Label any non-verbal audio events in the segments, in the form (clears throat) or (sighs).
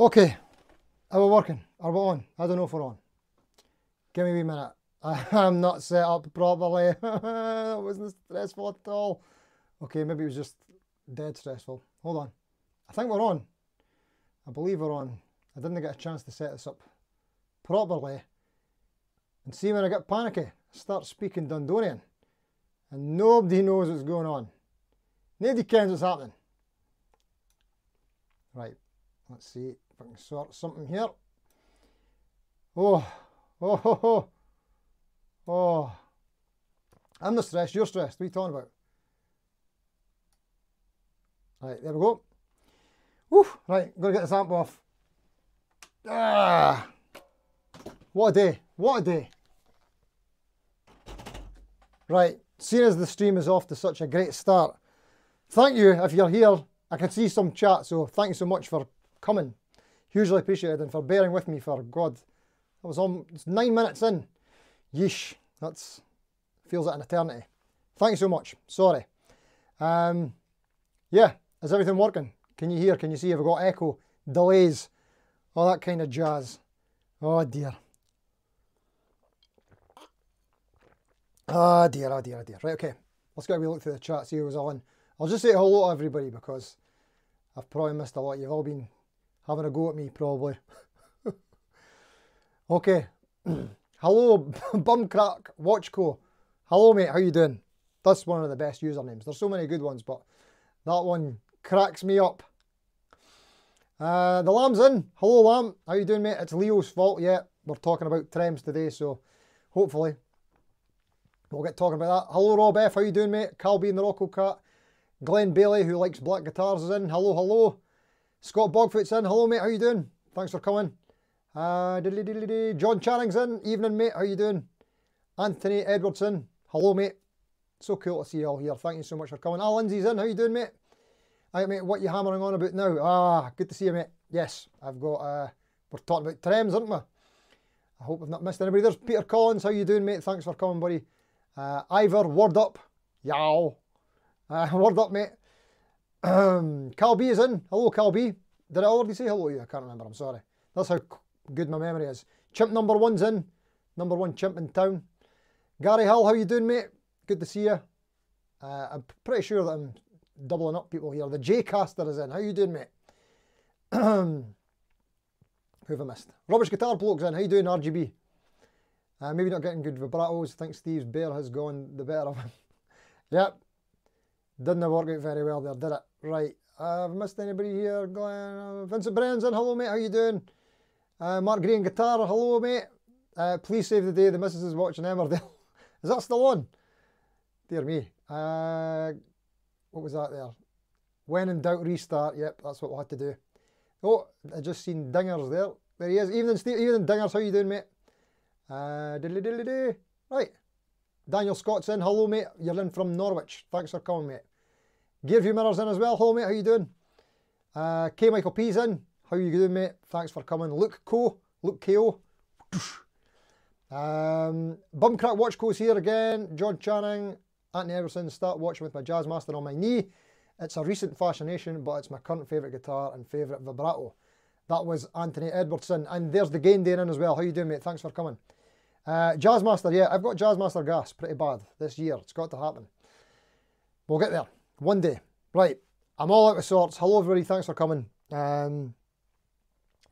Okay, are we working? Are we on? I don't know if we're on. Give me a minute. (laughs) I'm not set up properly. (laughs) that wasn't stressful at all. Okay, maybe it was just dead stressful. Hold on. I think we're on. I believe we're on. I didn't get a chance to set this up properly. And see when I get panicky, I start speaking Dundonian. And nobody knows what's going on. Nobody cares what's happening. Right, let's see I can sort something here. Oh, oh, oh, oh. oh. I'm not stressed, you're stressed. What are you talking about? Right, there we go. Woo, right, gotta get this amp off. Ah, what a day, what a day. Right, seeing as the stream is off to such a great start, thank you if you're here. I can see some chat, so thank you so much for coming. Hugely appreciated and for bearing with me for God. That was almost nine minutes in. Yeesh, that's feels like an eternity. Thank you so much. Sorry. Um, yeah, is everything working? Can you hear? Can you see? Have we got echo, delays, all that kind of jazz? Oh dear. Oh dear, oh dear, oh dear. Right, okay. Let's get a wee look through the chat, see who's all in. I'll just say hello to everybody because I've probably missed a lot. You've all been having a go at me, probably. (laughs) okay. (clears throat) hello, (laughs) Bumcrack Watchco. Hello, mate. How you doing? That's one of the best usernames. There's so many good ones, but that one cracks me up. Uh, the lamb's in. Hello, lamb. How you doing, mate? It's Leo's fault. Yeah, we're talking about Trems today, so hopefully we'll get talking about that. Hello, Rob F. How you doing, mate? Calby and the Rocco Cat. Glenn Bailey, who likes black guitars, is in. Hello, hello. Scott Bogfoot's in. Hello, mate. How you doing? Thanks for coming. Uh, John Channing's in. Evening, mate. How you doing? Anthony Edwardson. Hello, mate. So cool to see you all here. Thank you so much for coming. Al Lindsay's in. How you doing, mate? Hi, mate. What you hammering on about now? Ah, good to see you, mate. Yes, I've got. Uh, we're talking about Trems, aren't we? I hope I've not missed anybody. There's Peter Collins. How you doing, mate? Thanks for coming, buddy. Uh, Ivor, word up. Yow. Uh, (laughs) word up, mate. Um, Cal B is in. Hello, Cal B. Did I already say hello to you? I can't remember. I'm sorry. That's how good my memory is. Chimp number one's in. Number one chimp in town. Gary Hill, how you doing, mate? Good to see you. Uh, I'm pretty sure that I'm doubling up people here. The J Caster is in. How you doing, mate? (clears throat) Who have I missed? Rubbish Guitar Bloke's in. How you doing, RGB? Uh, maybe not getting good vibratos. I think Steve's bear has gone the better of him. (laughs) yep. Didn't work out very well there, did it? Right. Uh, I've missed anybody here. Glenn, uh, Vincent Brennan's in. Hello, mate. How you doing? Uh, Mark Green Guitar. Hello, mate. Uh, please save the day. The missus is watching Emmerdale. (laughs) is that still on? Dear me. Uh, what was that there? When in doubt, restart. Yep, that's what we'll have to do. Oh, I just seen Dingers there. There he is. Evening, Steve. Evening, Dingers. How you doing, mate? Uh. Right. Daniel Scott's in. Hello, mate. You're in from Norwich. Thanks for coming, mate. Gearview Mirrors in as well. Hello, mate. How you doing? Uh, K. Michael P's in. How you doing, mate? Thanks for coming. Luke Co. Luke KO. Um, Bumcrack Watch Co's here again. John Channing. Anthony Everson. Start watching with my Jazzmaster on my knee. It's a recent fascination, but it's my current favourite guitar and favourite vibrato. That was Anthony Edwardson. And there's the Gain Day in as well. How you doing, mate? Thanks for coming. Uh, Jazzmaster, yeah, I've got Jazzmaster gas pretty bad this year. It's got to happen. We'll get there one day. Right, I'm all out of sorts. Hello, everybody. Thanks for coming. Um,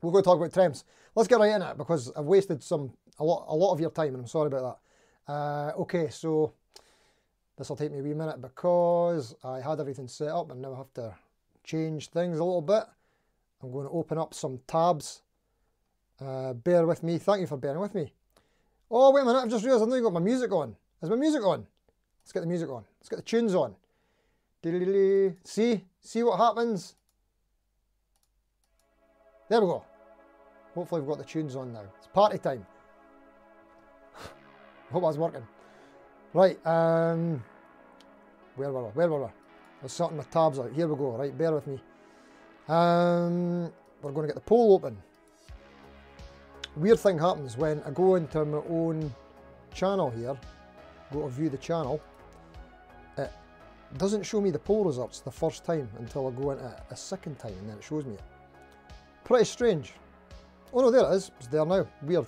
we'll go talk about Trems. Let's get right in it because I've wasted some a lot a lot of your time, and I'm sorry about that. Uh, okay, so this will take me a wee minute because I had everything set up and now I have to change things a little bit. I'm going to open up some tabs. Uh, bear with me. Thank you for bearing with me. Oh, wait a minute. I've just realised I've not got my music on. Is my music on? Let's get the music on. Let's get the tunes on. See? See what happens? There we go. Hopefully we've got the tunes on now. It's party time. (sighs) Hope that's working. Right, um, where were we? Where were we? I was sorting my tabs out. Here we go. Right, bear with me. Um, we're going to get the poll open. Weird thing happens when I go into my own channel here, go to view the channel, doesn't show me the poll results the first time until I go into it a second time and then it shows me it. Pretty strange. Oh no, there it is. It's there now. Weird.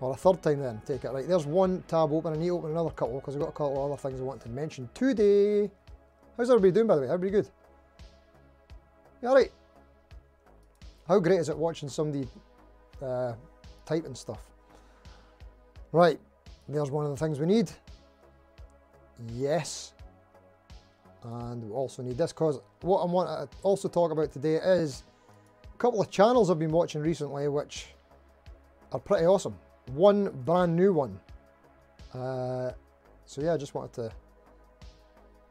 Or a third time then, take it. Right, there's one tab open. I need to open another couple because I've got a couple of other things I want to mention today. How's everybody doing, by the way? Everybody good? Yeah, right. How great is it watching somebody uh, typing stuff? Right, there's one of the things we need. Yes. And we also need this because what I want to also talk about today is a couple of channels I've been watching recently which are pretty awesome. One brand new one. Uh, so yeah, I just wanted to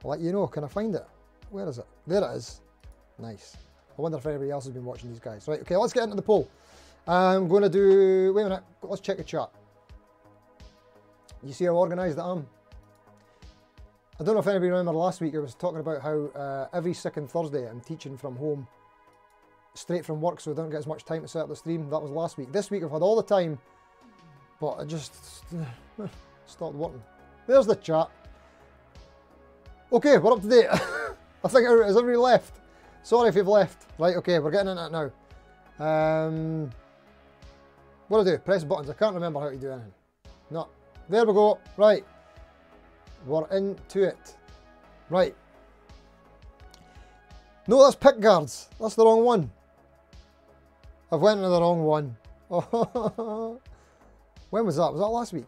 let you know. Can I find it? Where is it? There it is. Nice. I wonder if anybody else has been watching these guys. Right, okay, let's get into the poll. I'm going to do, wait a minute, let's check the chat. You see how organised I am? I don't know if anybody remember last week I was talking about how uh, every second Thursday I'm teaching from home, straight from work, so I don't get as much time to set up the stream. That was last week. This week I've had all the time, but I just (sighs) stopped working. There's the chat. Okay, we're up to date. (laughs) I think has everybody left? Sorry if you've left. Right, okay, we're getting into it now. Um, what do I do? Press buttons. I can't remember how to do anything. No. There we go. Right. We're into it. Right. No, that's pick guards. That's the wrong one. I've went into the wrong one. (laughs) when was that? Was that last week?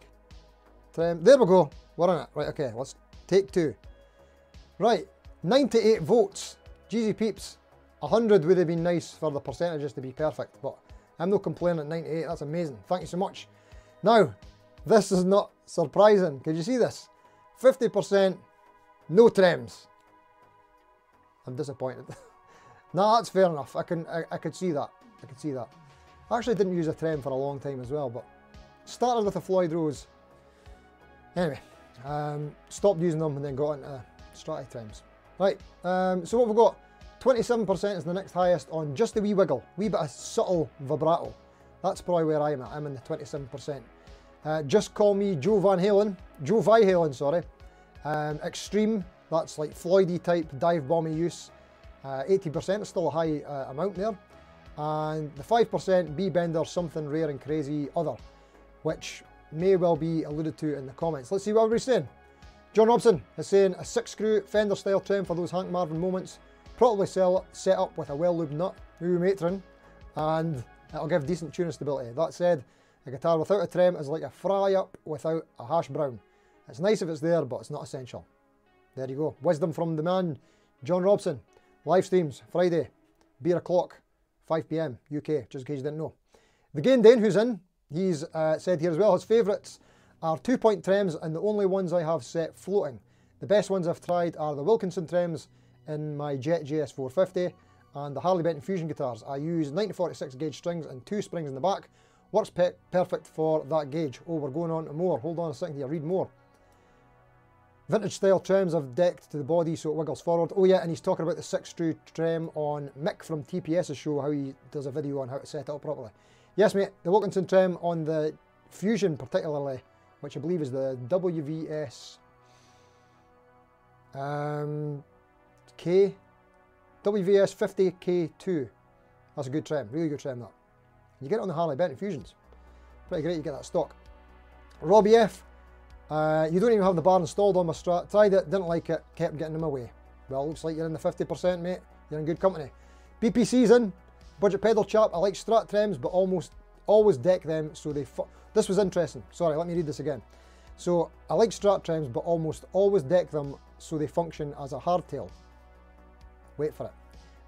there we go. We're in it. Right, okay. Let's take two. Right. 98 votes. Jeezy peeps. 100 would have been nice for the percentages to be perfect, but I'm not complaining at 98. That's amazing. Thank you so much. Now, this is not surprising. Could you see this? 50% no trems. I'm disappointed. (laughs) no, that's fair enough. I can I, I could see that. I could see that. I actually didn't use a trem for a long time as well, but started with a Floyd Rose. Anyway, um, stopped using them and then got into Strati trems. Right, um, so what we've got, 27% is the next highest on just a wee wiggle, wee bit of subtle vibrato. That's probably where I'm at, I'm in the 27%. Uh, just call me Joe Van Halen, Joe Vi Halen, sorry. Um, extreme, that's like Floydy type dive bomby use. 80% uh, is still a high uh, amount there. And the 5% B Bender, something rare and crazy other, which may well be alluded to in the comments. Let's see what everybody's saying. John Robson is saying a six screw Fender style trem for those Hank Marvin moments, probably sell, set up with a well lubed nut, ooh matron, and it'll give decent tuning stability. That said, a guitar without a trem is like a fry up without a hash brown. It's nice if it's there, but it's not essential. There you go. Wisdom from the man, John Robson. Live streams, Friday, beer o'clock, 5pm, UK, just in case you didn't know. The Gain Dane, who's in, he's uh, said here as well, his favourites are two point trems and the only ones I have set floating. The best ones I've tried are the Wilkinson trems in my Jet JS450 and the Harley Benton Fusion guitars. I use 1946 gauge strings and two springs in the back. Works pe perfect for that gauge. Oh, we're going on to more. Hold on a second here, read more. Vintage style trems have decked to the body so it wiggles forward. Oh yeah, and he's talking about the six screw trem on Mick from TPS's show, how he does a video on how to set it up properly. Yes mate, the Wilkinson trem on the Fusion particularly which I believe is the WVS um, K, WVS 50K2. That's a good trem, really good trem that. You get it on the Harley Benton Fusions. Pretty great you get that stock. Robbie F, uh, you don't even have the bar installed on my Strat. Tried it, didn't like it, kept getting them away. Well, looks like you're in the 50% mate. You're in good company. BPC's in. Budget pedal chap. I like Strat trems, but almost always deck them so they... This was interesting. Sorry, let me read this again. So I like Strat trems, but almost always deck them so they function as a hardtail. Wait for it.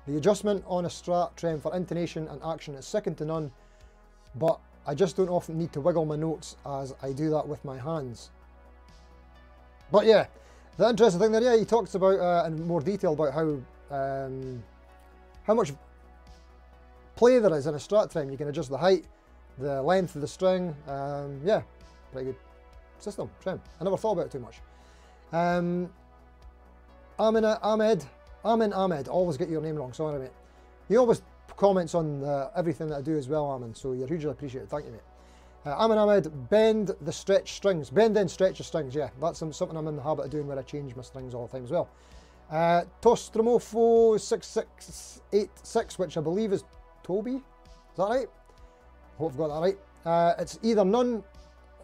The adjustment on a Strat trem for intonation and action is second to none, but I just don't often need to wiggle my notes as I do that with my hands. But yeah, the interesting thing there, yeah, he talks about uh, in more detail about how um, how much play there is in a Strat time. You can adjust the height, the length of the string, um, yeah, pretty good system, trem. I never thought about it too much. Um, Ahmed, Amin Ahmed, always get your name wrong, sorry mate. He always comments on uh, everything that I do as well, Amin, so you're hugely appreciated, thank you mate. Uh, Amin Ahmed, bend the stretch strings, bend and stretch the strings, yeah, that's something I'm in the habit of doing where I change my strings all the time as well. Uh, Tostromofo6686, which I believe is Toby. Is that right? Hope I've got that right. Uh, it's either none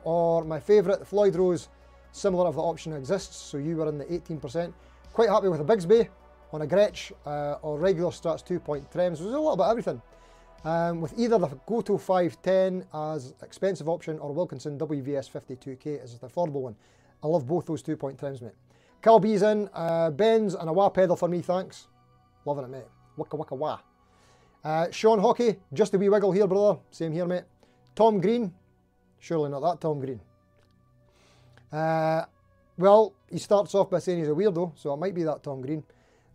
or my favourite, Floyd Rose, similar if the option exists. So you were in the 18%. Quite happy with a Bigsby on a Gretsch uh, or regular Strats 2 point trems. There's a little bit of everything. Um, with either the Gotoh 510 as expensive option or Wilkinson WVS 52K as the affordable one. I love both those two point trems, mate. Cal B's in, uh, Benz and a wah pedal for me, thanks. Loving it, mate. Wicka wicka wah. Uh, Sean Hockey, just a wee wiggle here, brother. Same here, mate. Tom Green, surely not that Tom Green. Uh, well, he starts off by saying he's a weirdo, so it might be that Tom Green.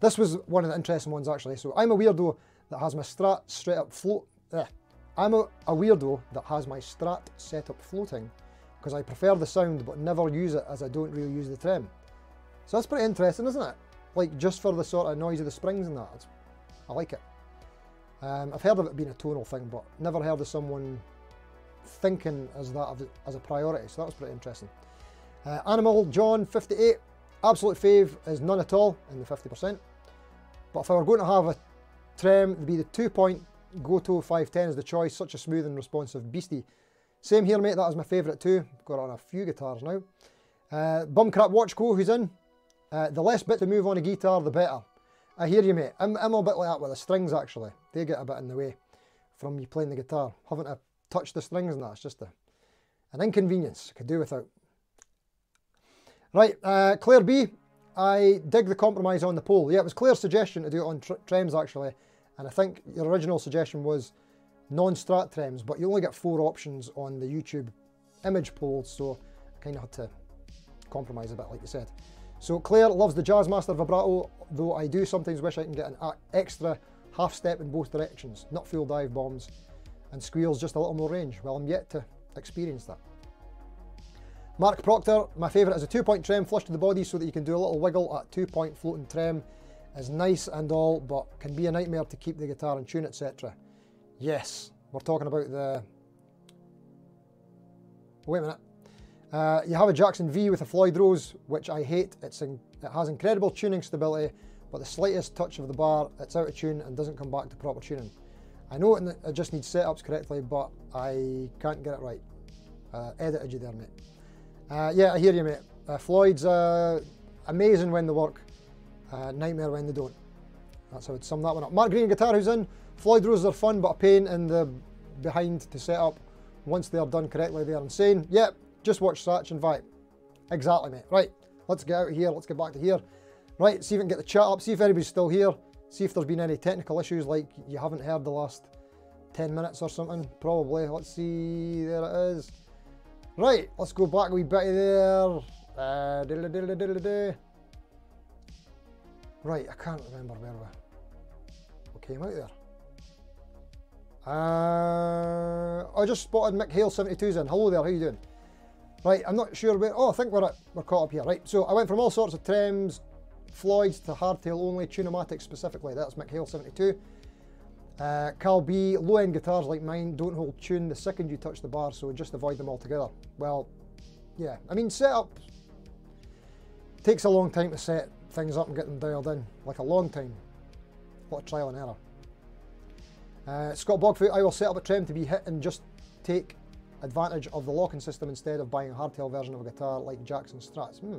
This was one of the interesting ones, actually. So I'm a weirdo that has my strat straight up float. Eh. I'm a, a weirdo that has my strat set up floating because I prefer the sound but never use it as I don't really use the trem. So that's pretty interesting, isn't it? Like just for the sort of noise of the springs and that. I like it. Um, I've heard of it being a tonal thing, but never heard of someone thinking as that as a priority. So that was pretty interesting. Uh, Animal John 58, absolute fave is none at all in the 50%. But if I were going to have a trem, it'd be the two point Gotoh 510 is the choice, such a smooth and responsive beastie. Same here, mate, that is my favourite too. Got it on a few guitars now. Uh, Bumcrap Watchco, who's in. Uh, the less bit to move on a guitar, the better. I hear you, mate. I'm, I'm a bit like that with the strings, actually. They get a bit in the way from you playing the guitar. Having to touch the strings and that, it's just a, an inconvenience. I could do without. Right, uh, Claire B. I dig the compromise on the poll. Yeah, it was Claire's suggestion to do it on tr trems, actually. And I think your original suggestion was non-strat trems, but you only get four options on the YouTube image polls, so I kind of had to compromise a bit, like you said. So Claire loves the Jazzmaster vibrato, though I do sometimes wish I can get an extra half step in both directions, not full dive bombs, and squeals just a little more range. Well, I'm yet to experience that. Mark Proctor, my favourite is a two point trem flush to the body so that you can do a little wiggle at two point floating trem. Is nice and all, but can be a nightmare to keep the guitar in tune, etc. Yes, we're talking about the... Wait a minute. Uh, you have a Jackson V with a Floyd Rose, which I hate. It's in, it has incredible tuning stability, but the slightest touch of the bar, it's out of tune and doesn't come back to proper tuning. I know it, it just needs setups correctly, but I can't get it right. Uh, edited you there, mate. Uh, yeah, I hear you, mate. Uh, Floyd's uh, amazing when they work, uh, nightmare when they don't. That's how I'd sum that one up. Mark Green guitar, who's in. Floyd Roses are fun, but a pain in the behind to set up. Once they're done correctly, they're insane. Yep, just watch Satch and Vai. Exactly, mate. Right, let's get out of here. Let's get back to here. Right, see if we can get the chat up. See if anybody's still here. See if there's been any technical issues like you haven't heard the last 10 minutes or something. Probably. Let's see. There it is. Right, let's go back a wee bit there. Uh, diddle, diddle, diddle, diddle. Right, I can't remember where we, came out there. Uh, I just spotted Mick Hale 72's in. Hello there, how you doing? Right, I'm not sure where, oh, I think we're, we're caught up here. Right, so I went from all sorts of trems, Floyds to hardtail only, Tune-o-matic specifically. That's Mick Hale 72. Uh, Cal B, low-end guitars like mine don't hold tune the second you touch the bar, so just avoid them altogether. Well, yeah, I mean, setup takes a long time to set things up and get them dialed in, like a long time. A lot of trial and error. Uh, Scott Bogfoot, I will set up a trem to be hit and just take advantage of the locking system instead of buying a hardtail version of a guitar like Jackson Strats. Hmm.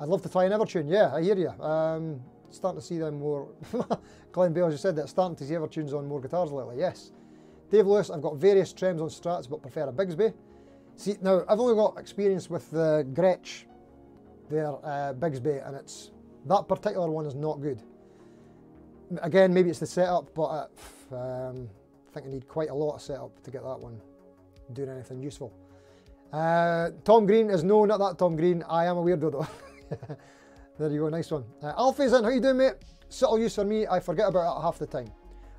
I'd love to try an Evertune, yeah, I hear you. Um, starting to see them more, (laughs) Glenn Bale just said that, starting to see Evertunes on more guitars lately, yes. Dave Lewis, I've got various trems on Strats but prefer a Bigsby. See, now I've only got experience with the Gretsch, their uh, Bigsby, and it's, that particular one is not good. Again, maybe it's the setup, but uh, um, I think I need quite a lot of setup to get that one doing anything useful. Uh, Tom Green is no, not that Tom Green. I am a weirdo though. (laughs) there you go, nice one. Uh, Alfie's in, how you doing mate? Subtle use for me, I forget about it half the time.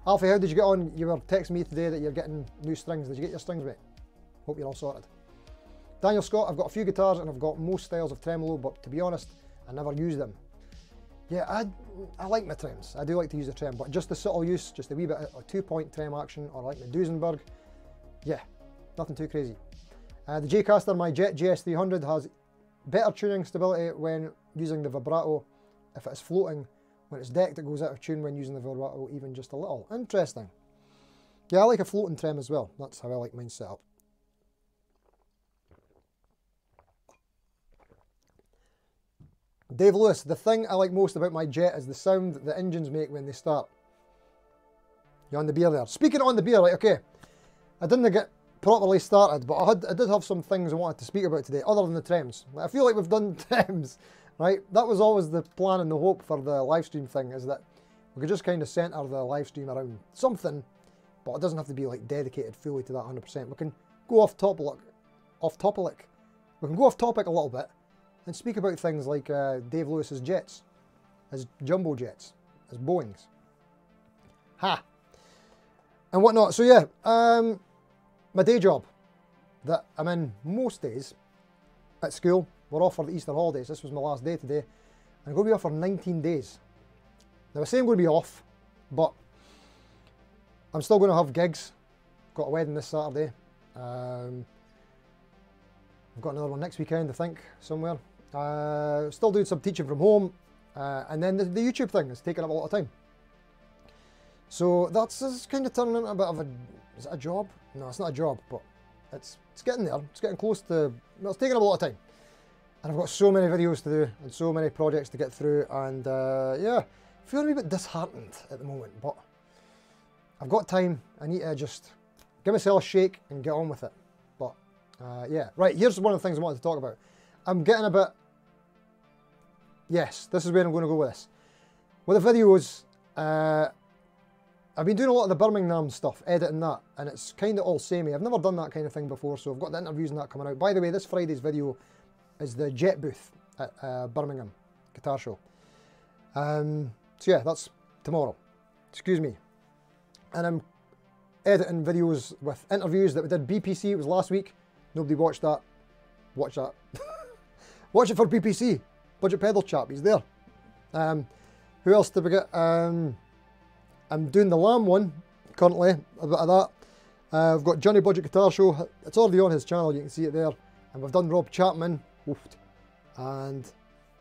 Alfie, how did you get on? You were texting me today that you're getting new strings. Did you get your strings, mate? Hope you're all sorted. Daniel Scott, I've got a few guitars and I've got most styles of tremolo, but to be honest, I never use them. Yeah, I, I like my trems. I do like to use the trem, but just the subtle use, just a wee bit of two-point trem action, or like the Duesenberg, yeah, nothing too crazy. Uh, the J-Caster, my Jet GS300, has better tuning stability when using the vibrato. If it's floating, when it's decked, it goes out of tune when using the vibrato, even just a little. Interesting. Yeah, I like a floating trem as well. That's how I like mine set up. Dave Lewis, the thing I like most about my jet is the sound the engines make when they start. You're on the beer there. Speaking on the beer, right, okay. I didn't get properly started, but I, had, I did have some things I wanted to speak about today, other than the trems. I feel like we've done (laughs) trems, right? That was always the plan and the hope for the live stream thing, is that we could just kind of centre the live stream around something, but it doesn't have to be like dedicated fully to that 100%. We can go off topic, off topic. We can go off topic a little bit and speak about things like uh, Dave Lewis's jets, his jumbo jets, his Boeings. Ha! And whatnot. So yeah, um, my day job that I'm in most days at school. We're off for the Easter holidays. This was my last day today. And I'm going to be off for 19 days. Now I say I'm going to be off, but I'm still going to have gigs. Got a wedding this Saturday. Um, I've got another one next weekend, I think, somewhere. Uh, still doing some teaching from home, uh, and then the, the, YouTube thing is taking up a lot of time. So that's kind of turning into a bit of a is it a job? No, it's not a job, but it's it's getting there. It's getting close to. Well, it's taking up a lot of time, and I've got so many videos to do and so many projects to get through, and uh, yeah, feeling a bit disheartened at the moment. But I've got time. I need to just give myself a shake and get on with it. But uh, yeah, right. Here's one of the things I wanted to talk about. I'm getting a bit. Yes, this is where I'm going to go with this. With the videos, uh, I've been doing a lot of the Birmingham stuff, editing that, and it's kind of all samey. I've never done that kind of thing before, so I've got the interviews and that coming out. By the way, this Friday's video is the Jet booth at uh, Birmingham Guitar Show. Um, so yeah, that's tomorrow. Excuse me. And I'm editing videos with interviews that we did BPC, it was last week. Nobody watched that. Watch that. (laughs) Watch it for BPC. Budget Pedal chap, he's there. Um, who else did we get? Um, I'm doing the Lamb one currently, a bit of that. Uh, I've got Johnny Budget Guitar Show. It's already on his channel, you can see it there. And we've done Rob Chapman. And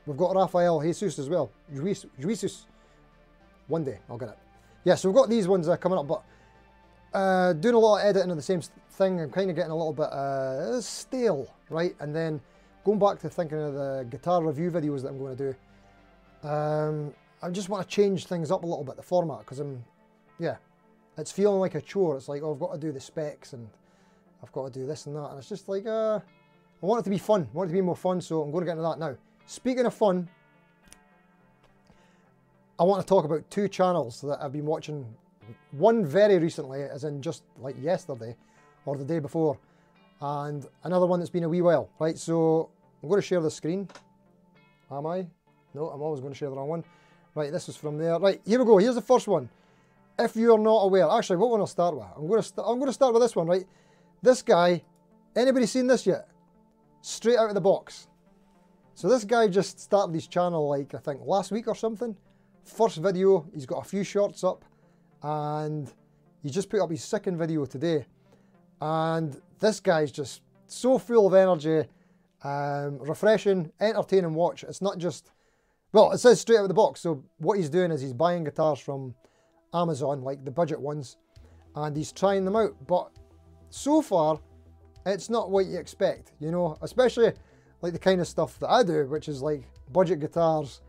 we've got Rafael Jesus as well. Jesus. One day, I'll get it. Yeah, so we've got these ones coming up, but uh, doing a lot of editing of the same thing. I'm kind of getting a little bit uh, stale, right? And then going back to thinking of the guitar review videos that I'm going to do, um, I just want to change things up a little bit, the format, because I'm, yeah, it's feeling like a chore. It's like, oh, I've got to do the specs and I've got to do this and that. And it's just like, uh, I want it to be fun. I want it to be more fun, so I'm going to get into that now. Speaking of fun, I want to talk about two channels that I've been watching. One very recently, as in just like yesterday or the day before, and another one that's been a wee while, right? So I'm going to share the screen. Am I? No, I'm always going to share the wrong one. Right, this is from there. Right, here we go. Here's the first one. If you're not aware, actually, what one I'll start with? I'm going to i I'm going to start with this one. Right, this guy. Anybody seen this yet? Straight out of the box. So this guy just started his channel like I think last week or something. First video. He's got a few shorts up, and he just put up his second video today. And this guy's just so full of energy um, refreshing, entertaining watch. It's not just, well, it says straight out of the box. So what he's doing is he's buying guitars from Amazon, like the budget ones, and he's trying them out. But so far, it's not what you expect, you know, especially like the kind of stuff that I do, which is like budget guitars,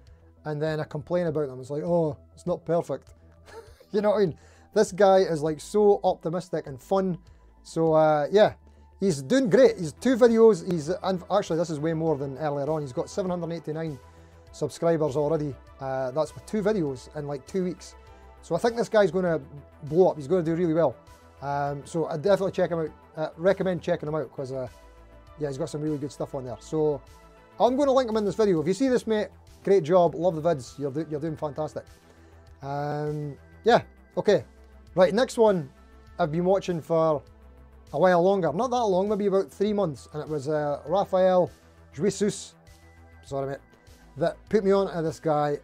and then I complain about them. It's like, oh, it's not perfect. (laughs) you know what I mean? This guy is like so optimistic and fun. So uh, yeah, He's doing great. He's two videos. He's actually this is way more than earlier on. He's got 789 subscribers already. Uh, that's with two videos in like two weeks. So I think this guy's going to blow up. He's going to do really well. Um, so I definitely check him out. Uh, recommend checking him out because uh, yeah, he's got some really good stuff on there. So I'm going to link him in this video. If you see this, mate, great job. Love the vids. You're do you're doing fantastic. Um, yeah. Okay. Right. Next one I've been watching for a while longer, not that long, maybe about three months, and it was uh, Rafael Jesus, sorry mate, that put me on to this guy,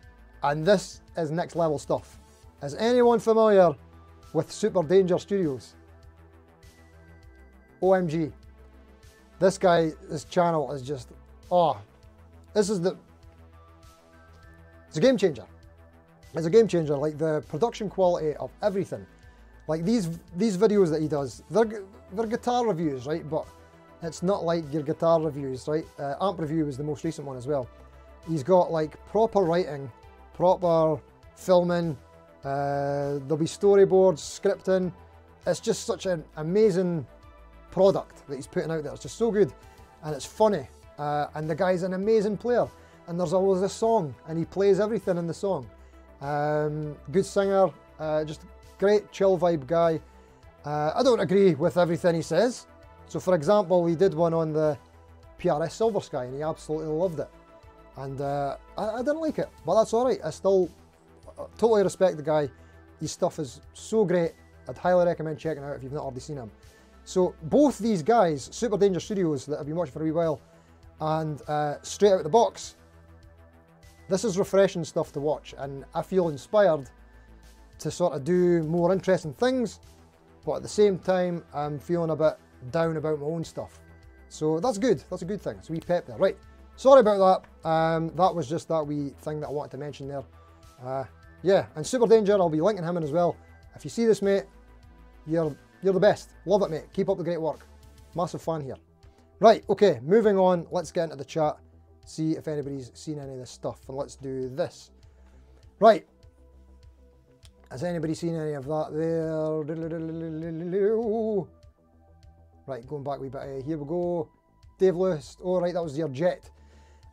and this is next level stuff. Is anyone familiar with Super Danger Studios? OMG. This guy, this channel is just, oh, this is the, it's a game changer. It's a game changer, like the production quality of everything Like these these videos that he does, they're they're guitar reviews, right? But it's not like your guitar reviews, right? Uh, Amp review was the most recent one as well. He's got like proper writing, proper filming. Uh, there'll be storyboards, scripting. It's just such an amazing product that he's putting out there. It's just so good, and it's funny. Uh, and the guy's an amazing player. And there's always a song, and he plays everything in the song. Um, good singer, uh, just great chill vibe guy. Uh, I don't agree with everything he says. So, for example, he did one on the PRS Silver Sky, and he absolutely loved it. And uh, I, I, didn't like it, but that's all right. I still uh, totally respect the guy. His stuff is so great. I'd highly recommend checking out if you've not already seen him. So both these guys, Super Danger Studios, that I've been watching for a wee while, and uh, Straight Out of the Box, this is refreshing stuff to watch, and I feel inspired to sort of do more interesting things, but at the same time, I'm feeling a bit down about my own stuff. So that's good, that's a good thing. So we pep there. Right, sorry about that. Um, that was just that wee thing that I wanted to mention there. Uh, yeah, and Super Danger, I'll be linking him in as well. If you see this, mate, you're, you're the best. Love it, mate. Keep up the great work. Massive fan here. Right, okay, moving on. Let's get into the chat, see if anybody's seen any of this stuff, and let's do this. Right, has anybody seen any of that there? Right, going back a wee bit. Uh, here we go. Dave Lewis. Oh, right, that was your jet.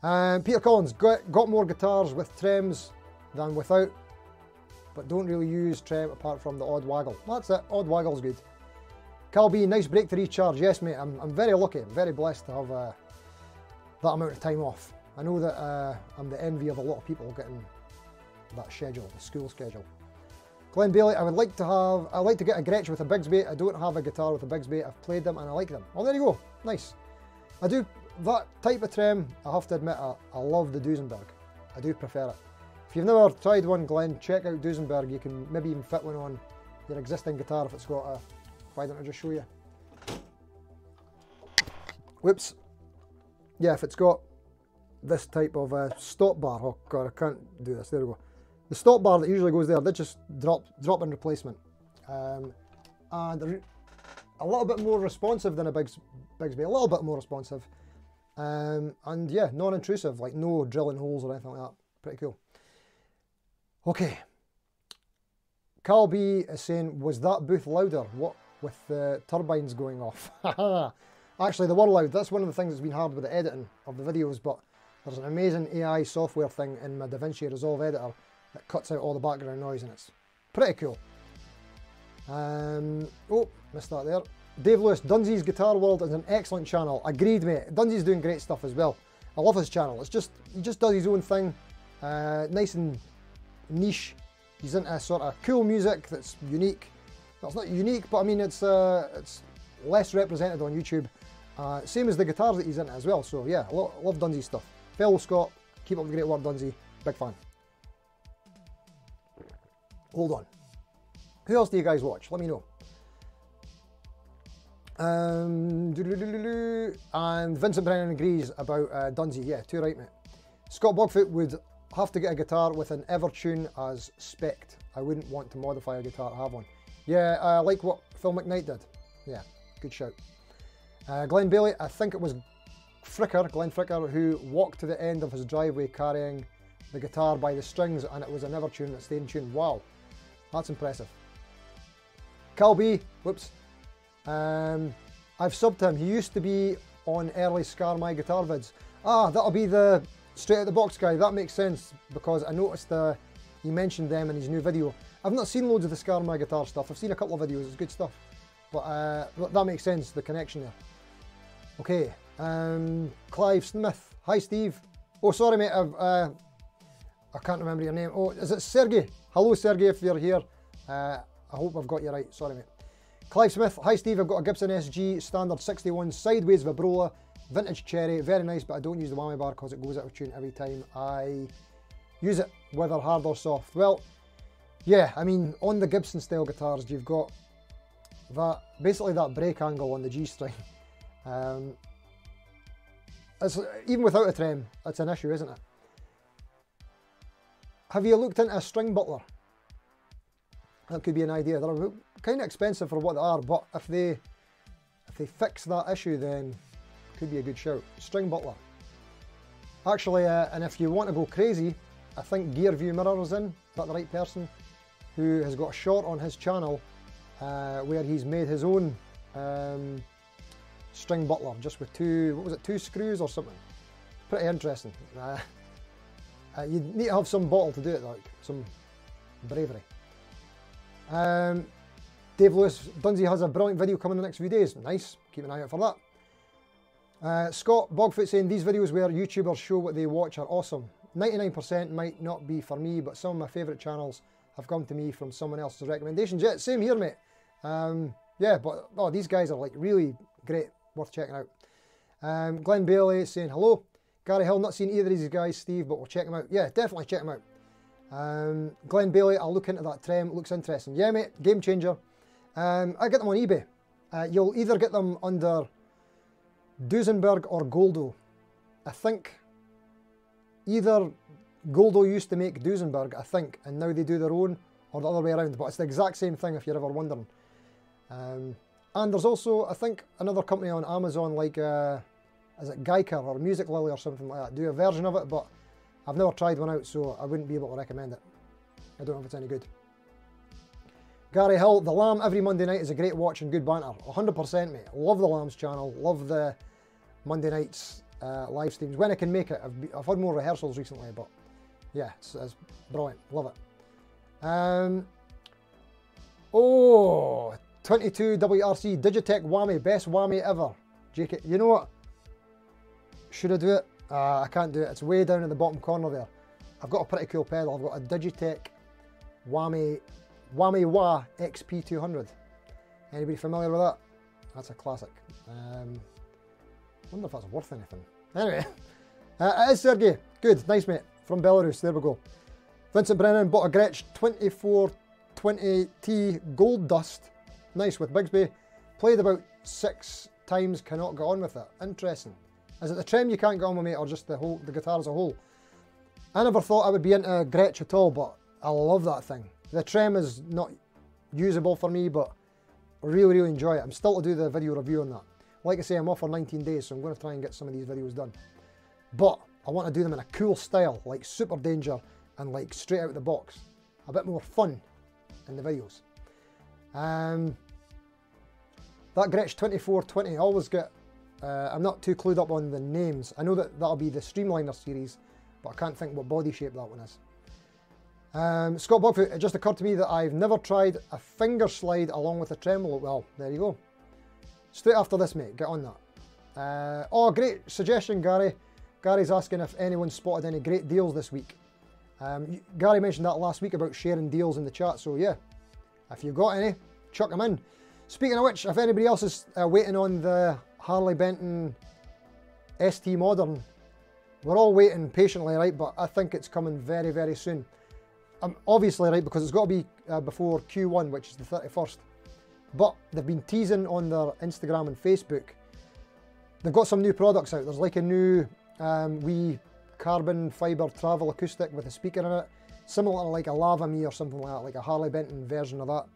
Um, Peter Collins got, got more guitars with trems than without, but don't really use trem apart from the odd waggle. That's it. Odd waggle's good. Cal B, nice break to recharge. Yes, mate. I'm, I'm very lucky. I'm very blessed to have uh, that amount of time off. I know that uh, I'm the envy of a lot of people getting that schedule, the school schedule. Glenn Bailey, I would like to have, I like to get a Gretsch with a Bigsby. I don't have a guitar with a Bigsby. I've played them and I like them. Oh, there you go. Nice. I do, that type of trem, I have to admit, I, I love the Duesenberg. I do prefer it. If you've never tried one, Glenn, check out Duesenberg. You can maybe even fit one on your existing guitar if it's got a, why don't I just show you? Whoops. Yeah, if it's got this type of a stop bar, oh god, I can't do this, there we go. The stop bar that usually goes there, they just drop, drop in replacement. Um, and a little bit more responsive than a Bigs, Bigsby, a little bit more responsive. Um, and yeah, non-intrusive, like no drilling holes or anything like that. Pretty cool. Okay. Carl B is saying, was that booth louder? What with the turbines going off? (laughs) Actually, they were loud. That's one of the things that's been hard with the editing of the videos, but there's an amazing AI software thing in my DaVinci Resolve editor that cuts out all the background noise and it's pretty cool. Um, oh, missed that there. Dave Lewis, Dunzee's Guitar World is an excellent channel. Agreed, mate. Dunzee's doing great stuff as well. I love his channel. It's just, he just does his own thing. Uh, nice and niche. He's into sort of cool music that's unique. It's not unique, but I mean, it's, uh, it's less represented on YouTube. Uh, same as the guitars that he's in as well. So yeah, love, love Dunzee's stuff. Fellow Scot, keep up the great work, Dunzee. Big fan. Hold on. Who else do you guys watch? Let me know. Um, and Vincent Brennan agrees about uh, Dunzee. Yeah, too right, mate. Scott Bogfoot would have to get a guitar with an Evertune as spec I wouldn't want to modify a guitar to have one. Yeah, I uh, like what Phil McKnight did. Yeah, good shout. Uh, Glenn Bailey, I think it was Fricker, Glenn Fricker, who walked to the end of his driveway carrying the guitar by the strings and it was an Evertune that stayed in tune. Wow. That's impressive. Cal B, whoops. Um, I've subbed him. He used to be on early Scar My Guitar vids. Ah, that'll be the straight out the box guy. That makes sense because I noticed uh, he mentioned them in his new video. I've not seen loads of the Scar My Guitar stuff. I've seen a couple of videos. It's good stuff. But uh, that makes sense, the connection there. Okay, um, Clive Smith. Hi, Steve. Oh, sorry, mate. I've, uh, I can't remember your name. Oh, is it Sergey? Hello, Sergey, if you're here. Uh, I hope I've got you right. Sorry, mate. Clive Smith. Hi, Steve. I've got a Gibson SG Standard 61 Sideways Vibrola. Vintage cherry. Very nice, but I don't use the whammy bar because it goes out of tune every time I use it, whether hard or soft. Well, yeah, I mean, on the Gibson style guitars, you've got that, basically that break angle on the G string. Um, even without a trem, it's an issue, isn't it? Have you looked into a string butler? That could be an idea. They're kind of expensive for what they are, but if they if they fix that issue, then could be a good shout. String Butler. Actually, uh, and if you want to go crazy, I think Gearview Mirror is in. Is that the right person? Who has got a short on his channel uh, where he's made his own um, string butler just with two, what was it, two screws or something. Pretty interesting. Uh, (laughs) uh, you need to have some bottle to do it, like some bravery. Um, Dave Lewis Dunsey has a brilliant video coming in the next few days. Nice, keep an eye out for that. Uh, Scott Bogfoot saying these videos where YouTubers show what they watch are awesome. 99% might not be for me, but some of my favourite channels have come to me from someone else's recommendations. Yeah, same here, mate. Um, yeah, but oh, these guys are like really great, worth checking out. Um, Glenn Bailey saying hello. Gary Hill, not seen either of these guys, Steve, but we'll check them out. Yeah, definitely check them out. Um, Glenn Bailey, I'll look into that trem. Looks interesting. Yeah, mate, game changer. Um, I get them on eBay. Uh, you'll either get them under Duesenberg or Goldo. I think either Goldo used to make Duesenberg, I think, and now they do their own, or the other way around. But it's the exact same thing if you're ever wondering. Um, and there's also, I think, another company on Amazon like, uh, is it Geiker or Music Lily or something like that, do a version of it, but I've never tried one out, so I wouldn't be able to recommend it. I don't know if it's any good. Gary Hill, The Lamb every Monday night is a great watch and good banter. 100% mate. Love The Lamb's channel. Love the Monday nights uh, live streams. When I can make it. I've, I've had more rehearsals recently, but yeah, it's, it's brilliant. Love it. Um, oh, 22 WRC Digitech Whammy. Best Whammy ever. JK, you know what? Should I do it? Uh, I can't do it. It's way down in the bottom corner there. I've got a pretty cool pedal. I've got a Digitech Whammy Whammy Wah XP200. Anybody familiar with that? That's a classic. Um, wonder if that's worth anything. Anyway, (laughs) uh, it is Sergey. Good, nice mate. From Belarus, there we go. Vincent Brennan bought a Gretsch 2420T Gold Dust. Nice with Bigsby. Played about six times, cannot get on with it. Interesting. Is it the trem you can't get on with, mate, or just the whole the guitar as a whole? I never thought I would be into Gretsch at all, but I love that thing. The trem is not usable for me, but I really, really enjoy it. I'm still to do the video review on that. Like I say, I'm off for 19 days, so I'm going to try and get some of these videos done. But I want to do them in a cool style, like Super Danger and like straight out of the box. A bit more fun in the videos. Um, that Gretsch 2420, I always get, uh, I'm not too clued up on the names. I know that that'll be the Streamliner series, but I can't think what body shape that one is. Um, Scott Bogfoot, it just occurred to me that I've never tried a finger slide along with a tremolo. Well, there you go. Straight after this, mate, get on that. Uh, oh, great suggestion, Gary. Gary's asking if anyone spotted any great deals this week. Um, Gary mentioned that last week about sharing deals in the chat, so yeah, if you've got any, chuck them in. Speaking of which, if anybody else is uh, waiting on the Harley Benton ST Modern, we're all waiting patiently, right? But I think it's coming very, very soon. Um, obviously, right, because it's got to be uh, before Q1, which is the 31st. But they've been teasing on their Instagram and Facebook. They've got some new products out. There's like a new um, wee carbon fibre travel acoustic with a speaker in it, similar to like a Lava Me or something like that, like a Harley Benton version of that.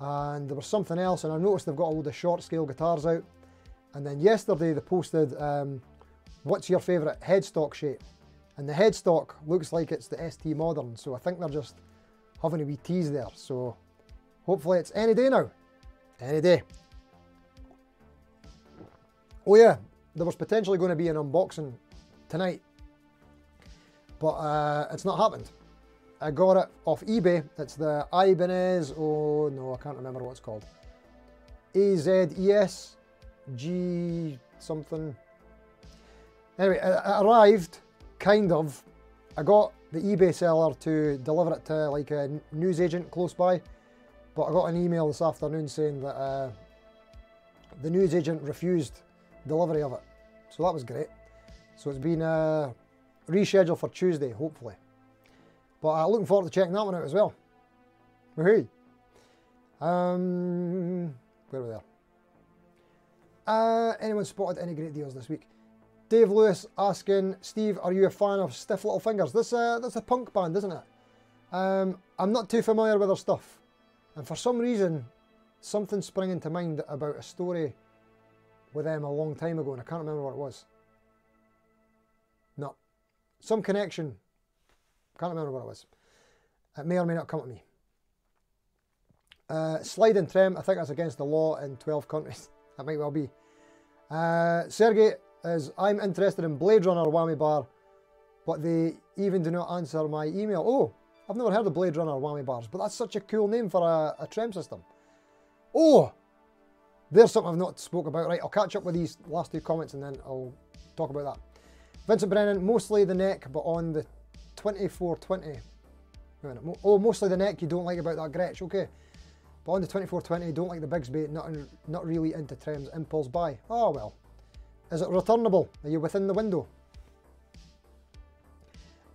And there was something else, and I noticed they've got a load of short scale guitars out. And then yesterday they posted, um, what's your favourite headstock shape? And the headstock looks like it's the ST Modern, so I think they're just having a wee tease there. So hopefully it's any day now. Any day. Oh yeah, there was potentially going to be an unboxing tonight, but uh, it's not happened. I got it off eBay. It's the Ibanez, oh no, I can't remember what it's called. AZES G something. Anyway, it arrived kind of. I got the eBay seller to deliver it to like a news agent close by, but I got an email this afternoon saying that uh, the news agent refused delivery of it. So that was great. So it's been rescheduled for Tuesday, hopefully. But I'm uh, looking forward to checking that one out as well. Woohoo! Um, where were we there? Uh, anyone spotted any great deals this week? Dave Lewis asking, Steve, are you a fan of Stiff Little Fingers? This, uh, that's a punk band, isn't it? Um, I'm not too familiar with their stuff. And for some reason, something sprang into mind about a story with them a long time ago, and I can't remember what it was. Some connection. Can't remember what it was. It may or may not come to me. Uh, slide and trem, I think that's against the law in 12 countries. (laughs) that might well be. Uh, Sergey is, I'm interested in Blade Runner Whammy Bar, but they even do not answer my email. Oh, I've never heard of Blade Runner Whammy Bars, but that's such a cool name for a, a trem system. Oh, there's something I've not spoke about. Right, I'll catch up with these last two comments and then I'll talk about that. Vincent Brennan, mostly the neck, but on the 2420. Oh, mostly the neck you don't like about that Gretsch, okay. But on the 2420, don't like the Bigsby, not, not really into trems, impulse buy. Oh well. Is it returnable? Are you within the window?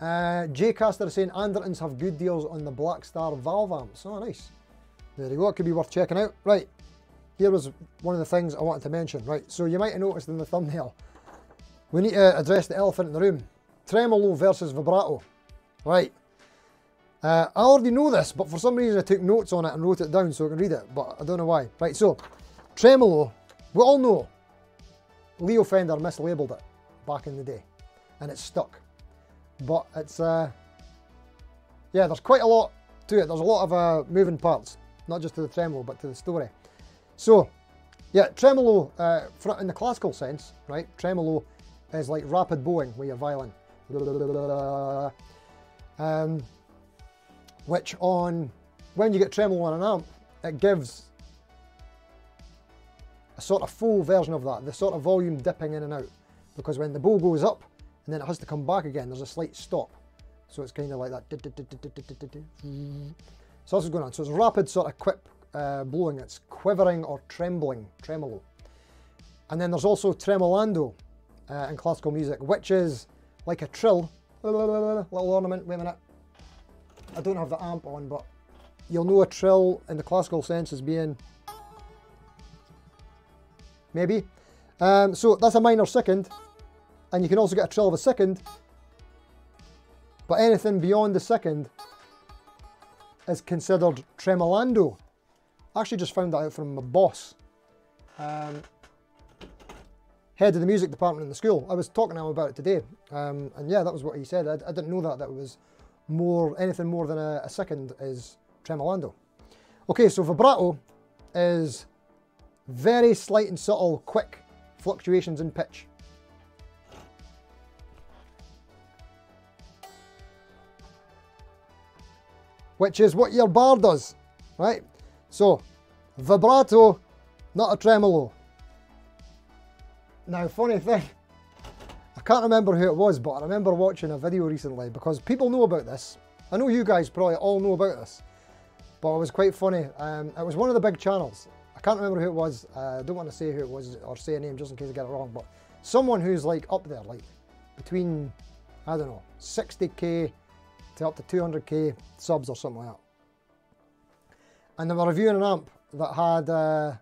Uh, Jcaster is saying Andertons have good deals on the Blackstar valve amps. Oh, nice. There you go, it could be worth checking out. Right, here was one of the things I wanted to mention. Right, so you might have noticed in the thumbnail, we need to address the elephant in the room. Tremolo versus vibrato. Right, uh, I already know this, but for some reason I took notes on it and wrote it down so I can read it, but I don't know why. Right, so, tremolo, we all know Leo Fender mislabeled it back in the day, and it's stuck. But it's, uh, yeah, there's quite a lot to it. There's a lot of uh, moving parts, not just to the tremolo, but to the story. So, yeah, tremolo, uh, in the classical sense, right, tremolo is like rapid bowing with your violin. Um, which on, when you get tremolo on an amp, it gives a sort of full version of that, the sort of volume dipping in and out. Because when the bow goes up and then it has to come back again, there's a slight stop. So it's kind of like that. So that's what's going on. So it's rapid sort of quip uh, blowing. It's quivering or trembling, tremolo. And then there's also tremolando uh, in classical music, which is like a trill, little ornament, wait a minute, I don't have the amp on, but you'll know a trill in the classical sense as being maybe. Um, so that's a minor second, and you can also get a trill of a second, but anything beyond the second is considered tremolando. I actually just found that out from my boss, um, head of the music department in the school. I was talking to him about it today, um, and yeah, that was what he said. I, I didn't know that, that was more, anything more than a, a second is tremolando. Okay, so vibrato is very slight and subtle, quick fluctuations in pitch. Which is what your bar does, right? So, vibrato, not a tremolo. Now, funny thing, I can't remember who it was, but I remember watching a video recently because people know about this. I know you guys probably all know about this, but it was quite funny. Um, it was one of the big channels. I can't remember who it was. Uh, I don't want to say who it was or say a name just in case I get it wrong, but someone who's like up there, like between, I don't know, 60k to up to 200k subs or something like that. And they were reviewing an amp that had, uh,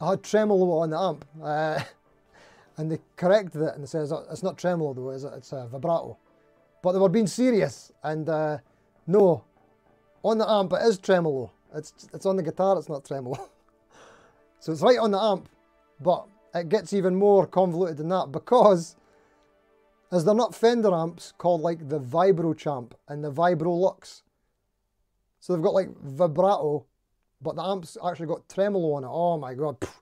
had tremolo on the amp. Uh, (laughs) and they corrected it and they says it's not tremolo though, is it? It's a vibrato. But they were being serious and uh, no, on the amp it is tremolo. It's it's on the guitar, it's not tremolo. (laughs) so it's right on the amp, but it gets even more convoluted than that because as they're not Fender amps called like the Vibro Champ and the Vibro Lux. So they've got like vibrato, but the amp's actually got tremolo on it. Oh my god, Pfft.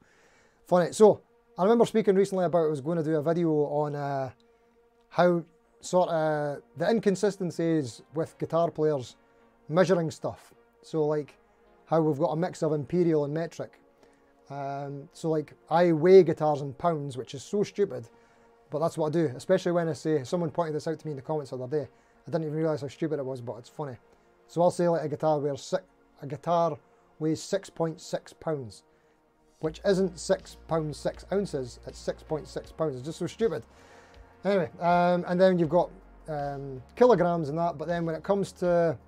funny. So I remember speaking recently about I was going to do a video on uh, how sort of the inconsistencies with guitar players measuring stuff. So like how we've got a mix of imperial and metric. Um, so like I weigh guitars in pounds, which is so stupid, but that's what I do. Especially when I say someone pointed this out to me in the comments the other day. I didn't even realise how stupid it was, but it's funny. So I'll say like a guitar weighs six, a guitar weighs 6.6 .6 pounds which isn't six pounds six ounces, it's 6.6 pounds. It's just so stupid. Anyway, um, and then you've got um, kilograms and that, but then when it comes to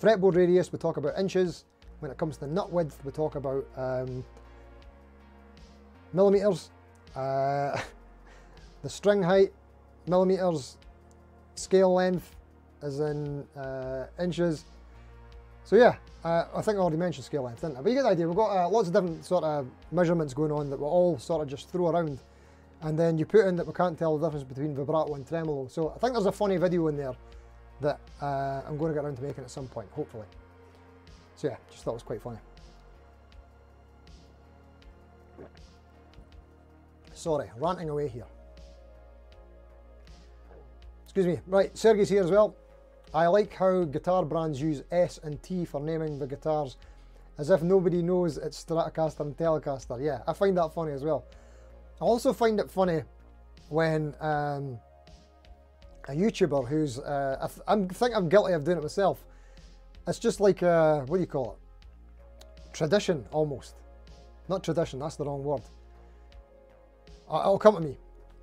fretboard radius, we talk about inches. When it comes to nut width, we talk about um, millimeters. Uh, (laughs) the string height, millimeters. Scale length, as in uh, inches. So yeah, uh, I think I already mentioned scale length, didn't I? But you get the idea. We've got uh, lots of different sort of measurements going on that we'll all sort of just throw around. And then you put in that we can't tell the difference between vibrato and tremolo. So I think there's a funny video in there that uh, I'm going to get around to making at some point, hopefully. So yeah, just thought it was quite funny. Sorry, ranting away here. Excuse me. Right, Sergey's here as well. I like how guitar brands use S and T for naming the guitars as if nobody knows it's Stratocaster and Telecaster. Yeah, I find that funny as well. I also find it funny when um, a YouTuber who's, uh, I, th I think I'm guilty of doing it myself. It's just like, uh, what do you call it? Tradition, almost. Not tradition, that's the wrong word. It'll come to me.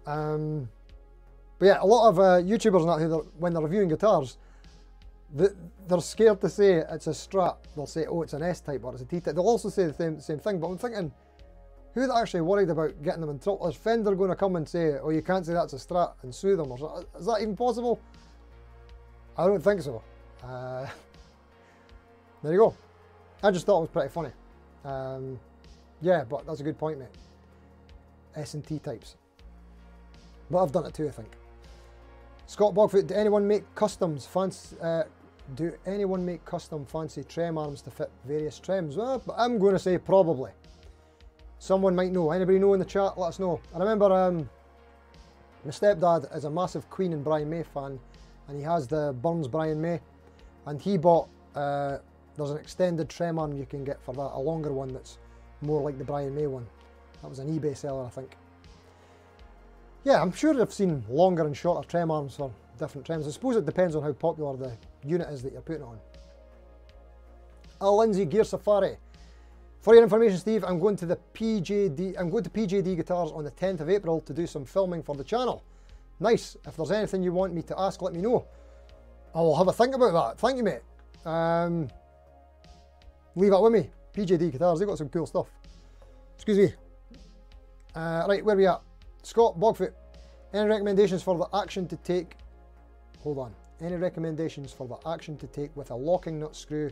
Um, but yeah, a lot of uh, YouTubers now, who when they're reviewing guitars, they're scared to say it's a Strat. They'll say, oh, it's an S-type or it's a T-type. They'll also say the same, same thing, but I'm thinking, who's actually worried about getting them in trouble? Is Fender going to come and say, oh, you can't say that's a Strat and sue them? Or? Is that even possible? I don't think so. Uh, (laughs) there you go. I just thought it was pretty funny. Um, yeah, but that's a good point, mate. S and T types. But I've done it too, I think. Scott Bogfoot, do anyone make customs? Fancy, uh, do anyone make custom fancy trem arms to fit various trems? Well, I'm going to say probably. Someone might know. Anybody know in the chat? Let us know. I remember um, my stepdad is a massive Queen and Brian May fan, and he has the Burns Brian May, and he bought. Uh, there's an extended trem arm you can get for that, a longer one that's more like the Brian May one. That was an eBay seller, I think. Yeah, I'm sure I've seen longer and shorter trem arms for different trems. I suppose it depends on how popular the unit is that you're putting on. Al Lindsay Gear Safari. For your information, Steve, I'm going to the PJD. I'm going to PJD Guitars on the 10th of April to do some filming for the channel. Nice. If there's anything you want me to ask, let me know. I will have a think about that. Thank you, mate. Um, leave that with me. PJD Guitars, they've got some cool stuff. Excuse me. Uh, right, where we at? Scott Bogfoot. Any recommendations for the action to take? Hold on. Any recommendations for the action to take with a locking nut screw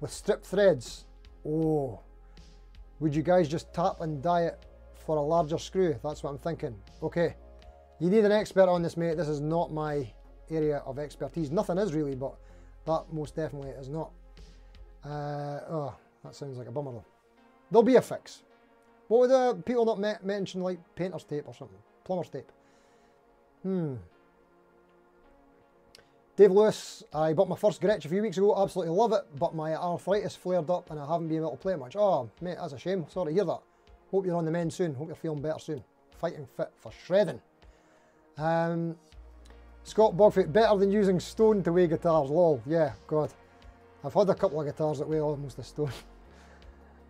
with strip threads? Oh, would you guys just tap and die it for a larger screw? That's what I'm thinking. Okay, you need an expert on this, mate. This is not my area of expertise. Nothing is really, but that most definitely is not. Uh, oh, that sounds like a bummer. There'll be a fix. What would the people not me mention like painter's tape or something? Plumber's tape. Hmm. Dave Lewis, I bought my first Gretsch a few weeks ago, absolutely love it, but my arthritis flared up and I haven't been able to play it much. Oh, mate, that's a shame. Sorry to hear that. Hope you're on the mend soon. Hope you're feeling better soon. Fighting fit for shredding. Um, Scott Bogfoot, better than using stone to weigh guitars. Lol, yeah, God. I've had a couple of guitars that weigh almost a stone. (laughs)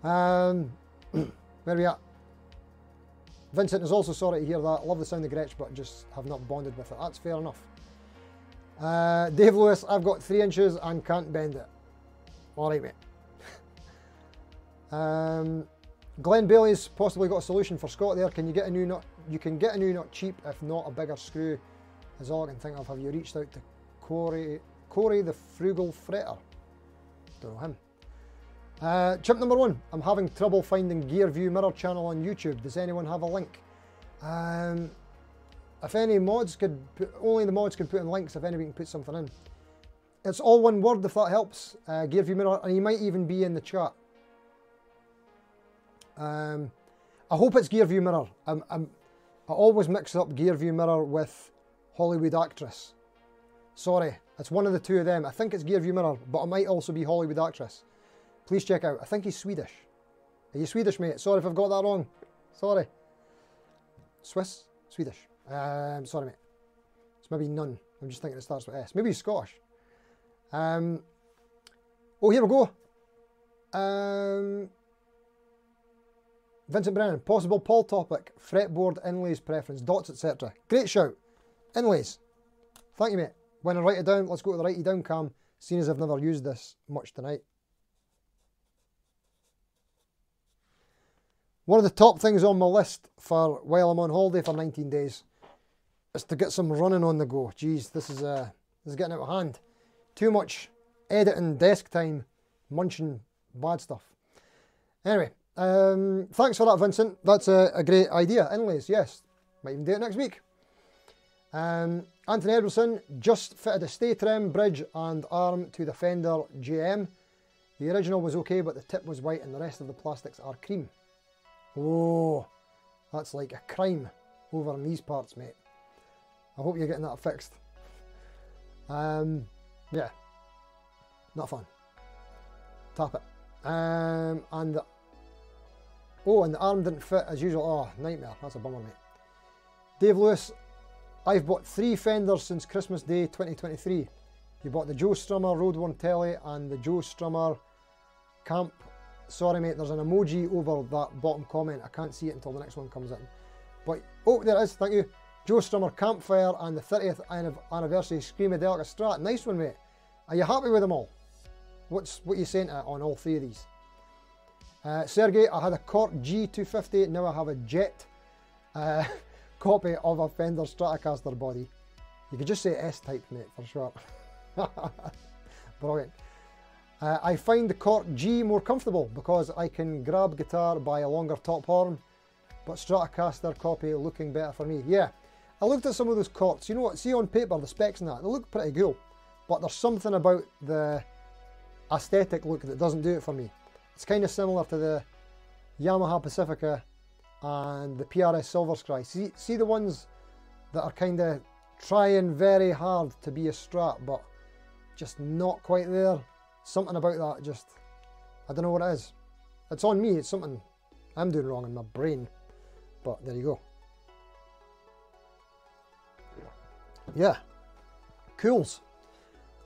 Um, (clears throat) where are we at? Vincent is also sorry to hear that. Love the sound of Gretsch, but just have not bonded with it. That's fair enough. Uh, Dave Lewis, I've got three inches and can't bend it. All right, mate. (laughs) um, Glenn Bailey's possibly got a solution for Scott there. Can you get a new nut? You can get a new nut cheap, if not a bigger screw. Is all I can think of. Have you reached out to Corey, Corey the Frugal Fretter? Don't know him. Uh, chimp number one, I'm having trouble finding Gearview Mirror channel on YouTube. Does anyone have a link? Um, if any mods could, put, only the mods can put in links if anybody can put something in. It's all one word if that helps. Uh, Gearview Mirror, and he might even be in the chat. Um, I hope it's Gearview Mirror. I'm, I'm, I always mix up Gearview Mirror with Hollywood Actress. Sorry, it's one of the two of them. I think it's Gearview Mirror, but it might also be Hollywood Actress. Please check out. I think he's Swedish. Are you Swedish, mate? Sorry if I've got that wrong. Sorry. Swiss? Swedish. Um, sorry, mate. It's maybe none. I'm just thinking it starts with S. Maybe he's Scottish. Um, oh, here we go. Um, Vincent Brennan, possible poll topic, fretboard inlays preference, dots, etc. Great shout. Inlays. Thank you, mate. When I write it down, let's go to the write it down cam, seeing as I've never used this much tonight. One of the top things on my list for while I'm on holiday for 19 days is to get some running on the go. Geez, this is uh, this is getting out of hand. Too much editing desk time, munching bad stuff. Anyway, um, thanks for that, Vincent. That's a, a, great idea. Inlays, yes. Might even do it next week. Um, Anthony Edwardson just fitted a Staytrem, bridge and arm to the Fender GM. The original was okay, but the tip was white and the rest of the plastics are cream. Oh, that's like a crime over in these parts, mate. I hope you're getting that fixed. Um, yeah, not fun. Tap it. Um, and the, oh, and the arm didn't fit as usual. Oh, nightmare. That's a bummer, mate. Dave Lewis, I've bought three Fenders since Christmas Day 2023. You bought the Joe Strummer Road Worn Telly and the Joe Strummer Camp. Sorry, mate, there's an emoji over that bottom comment. I can't see it until the next one comes in. But, oh, there it is. Thank you. Joe Strummer Campfire and the 30th anniversary Scream of Screamadelica Strat. Nice one, mate. Are you happy with them all? What's what you saying on all three of these? Uh, Sergey, I had a Cort G250, now I have a Jet uh, (laughs) copy of a Fender Stratocaster body. You could just say S-type, mate, for sure. (laughs) Brilliant. Uh, I find the Cort G more comfortable because I can grab guitar by a longer top horn, but Stratocaster copy looking better for me. Yeah, I looked at some of those Corts. You know what? See on paper, the specs and that, they look pretty cool. But there's something about the aesthetic look that doesn't do it for me. It's kind of similar to the Yamaha Pacifica and the PRS Silver Sky. See, see the ones that are kind of trying very hard to be a Strat, but just not quite there. Something about that just, I don't know what it is. It's on me, it's something I'm doing wrong in my brain. But there you go. Yeah, cools.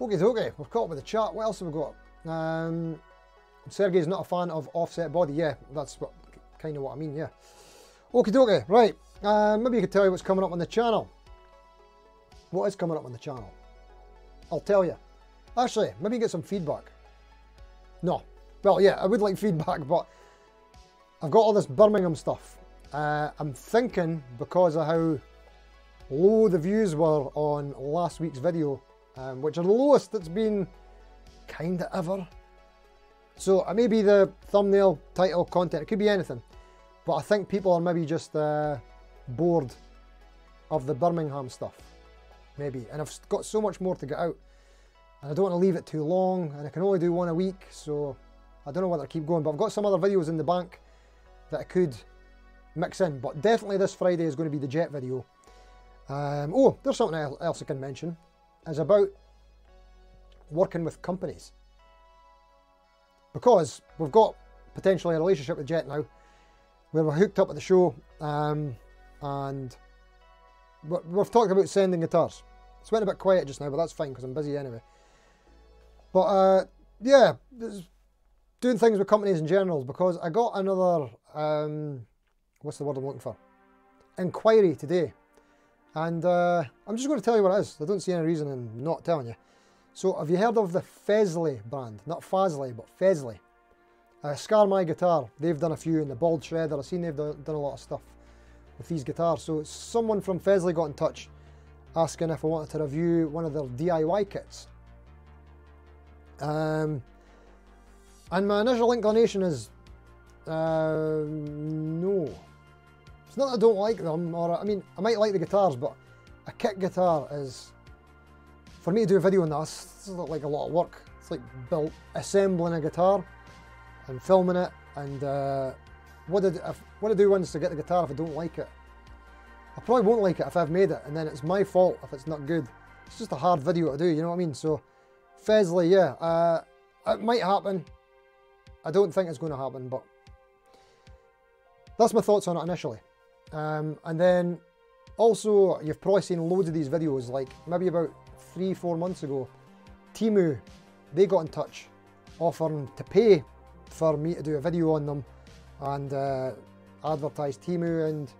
Okay, okay, we've caught up with the chat. What else have we got? Um, Sergey's not a fan of offset body. Yeah, that's what, kind of what I mean. Yeah. Okay, okay, right. Uh, maybe you could tell you what's coming up on the channel. What is coming up on the channel? I'll tell you. Actually, maybe get some feedback. No. Well, yeah, I would like (laughs) feedback, but I've got all this Birmingham stuff. Uh, I'm thinking because of how low the views were on last week's video, um, which are the lowest it's been kind of ever. So it may be the thumbnail, title, content, it could be anything. But I think people are maybe just uh, bored of the Birmingham stuff, maybe. And I've got so much more to get out. And I don't want to leave it too long, and I can only do one a week, so I don't know whether to keep going. But I've got some other videos in the bank that I could mix in. But definitely this Friday is going to be the jet video. Um, oh, there's something else I can mention. Is about working with companies. Because we've got potentially a relationship with Jet now, where we're hooked up at the show, um, and we've talked about sending guitars. It's went a bit quiet just now, but that's fine because I'm busy anyway. But uh, yeah, doing things with companies in general because I got another, um, what's the word I'm looking for? Inquiry today and uh, I'm just going to tell you what it is. I don't see any reason in not telling you. So have you heard of the Fesley brand? Not Fazley, but Fesley. Uh, Scar My Guitar, they've done a few in the Bald Shredder. I've seen they've done, done a lot of stuff with these guitars. So someone from Fesley got in touch asking if I wanted to review one of their DIY kits. Um, and my initial inclination is uh, no. It's not that I don't like them, or I mean, I might like the guitars, but a kit guitar is, for me to do a video on this, is like a lot of work. It's like built, assembling a guitar and filming it, and uh, what, did, if, what I do once to get the guitar if I don't like it. I probably won't like it if I've made it, and then it's my fault if it's not good. It's just a hard video to do, you know what I mean? So, Fesley, yeah, uh, it might happen. I don't think it's going to happen, but that's my thoughts on it initially. Um, and then also, you've probably seen loads of these videos, like maybe about three, four months ago, Temu, they got in touch offering to pay for me to do a video on them and uh, advertise Temu and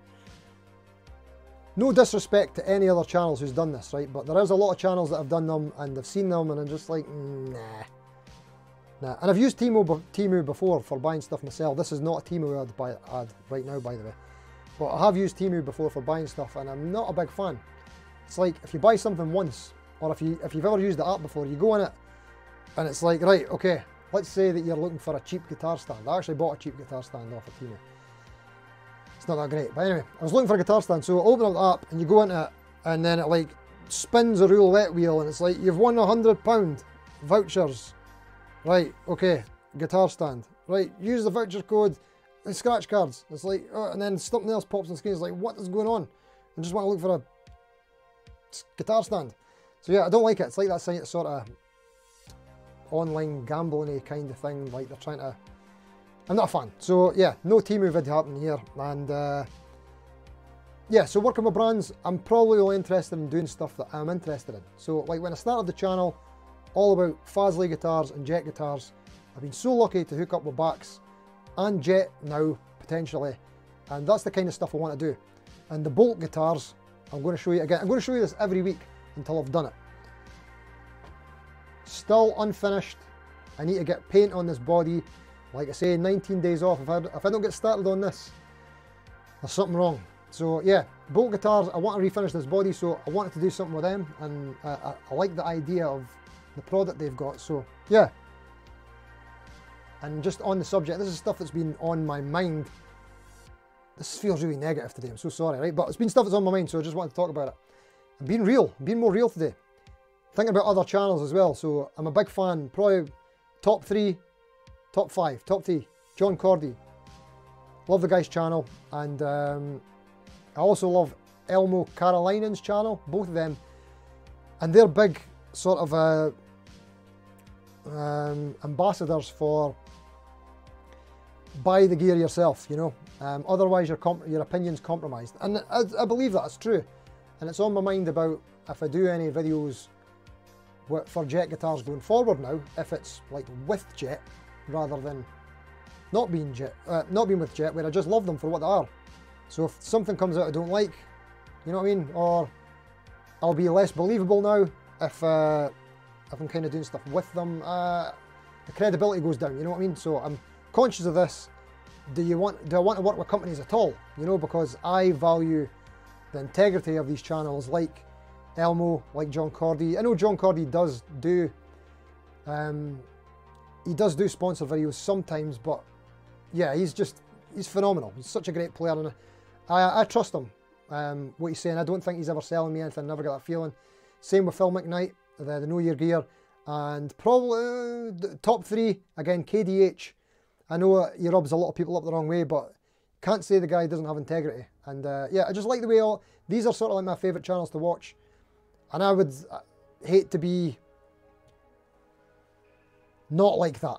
no disrespect to any other channels who's done this, right? But there is a lot of channels that have done them and I've seen them and I'm just like, nah. Nah. And I've used Temu, Temu before for buying stuff myself. This is not a Temu ad, by, ad right now, by the way. But I have used Temu before for buying stuff and I'm not a big fan. It's like if you buy something once, or if, you, if you've ever used the app before, you go in it And it's like, right, okay, let's say that you're looking for a cheap guitar stand. I actually bought a cheap guitar stand off of Temu. It's not that great. But anyway, I was looking for a guitar stand. So I open up the app and you go into it and then it like spins a roulette wheel and it's like, you've won a hundred pound vouchers. Right, okay, guitar stand. Right, use the voucher code and scratch cards. It's like, oh, and then something else pops on the screen. It's like, what is going on? I just want to look for a guitar stand. So yeah, I don't like it. It's like that sort of online gambling kind of thing. Like they're trying to. I'm not a fan. So yeah, no Temu vid happening here. And uh, yeah, so working with brands, I'm probably only interested in doing stuff that I'm interested in. So like when I started the channel, all about Fazley guitars and Jet guitars. I've been so lucky to hook up with Bax and Jet now, potentially. And that's the kind of stuff I want to do. And the Bolt guitars, I'm going to show you again. I'm going to show you this every week until I've done it. Still unfinished. I need to get paint on this body. Like I say, 19 days off. If I, if I don't get started on this, there's something wrong. So yeah, Bolt guitars, I want to refinish this body, so I wanted to do something with them, and I, I like the idea of the product they've got. So yeah. And just on the subject, this is stuff that's been on my mind. This feels really negative today, I'm so sorry, right? But it's been stuff that's on my mind, so I just wanted to talk about it. I'm being real, I'm being more real today thinking about other channels as well. So I'm a big fan, probably top three, top five, top three. John Cordy, love the guy's channel, and um, I also love Elmo Karjalainen's channel, both of them, and they're big sort of uh, um, ambassadors for buy the gear yourself, you know. Um, otherwise, your your opinion's compromised, and I, I believe that's true. And it's on my mind about if I do any videos for jet guitars going forward now, if it's like with jet rather than not being jet, uh, not being with jet, where I just love them for what they are. So if something comes out I don't like, you know what I mean, or I'll be less believable now if uh, if I'm kind of doing stuff with them. Uh, the credibility goes down. You know what I mean? So I'm conscious of this. Do you want? Do I want to work with companies at all? You know, because I value the integrity of these channels, like Elmo, like John Cordy. I know John Cordy does do, um, he does do sponsor videos sometimes, but yeah, he's just, he's phenomenal. He's such a great player and I, I trust him. Um, what he's saying, I don't think he's ever selling me anything, never got that feeling. Same with Phil McKnight, the, the Know Your Gear, and probably uh, top three, again, KDH. I know he rubs a lot of people up the wrong way, but can't say the guy doesn't have integrity. And uh, yeah, I just like the way all, these are sort of like my favourite channels to watch. And I would uh, hate to be not like that.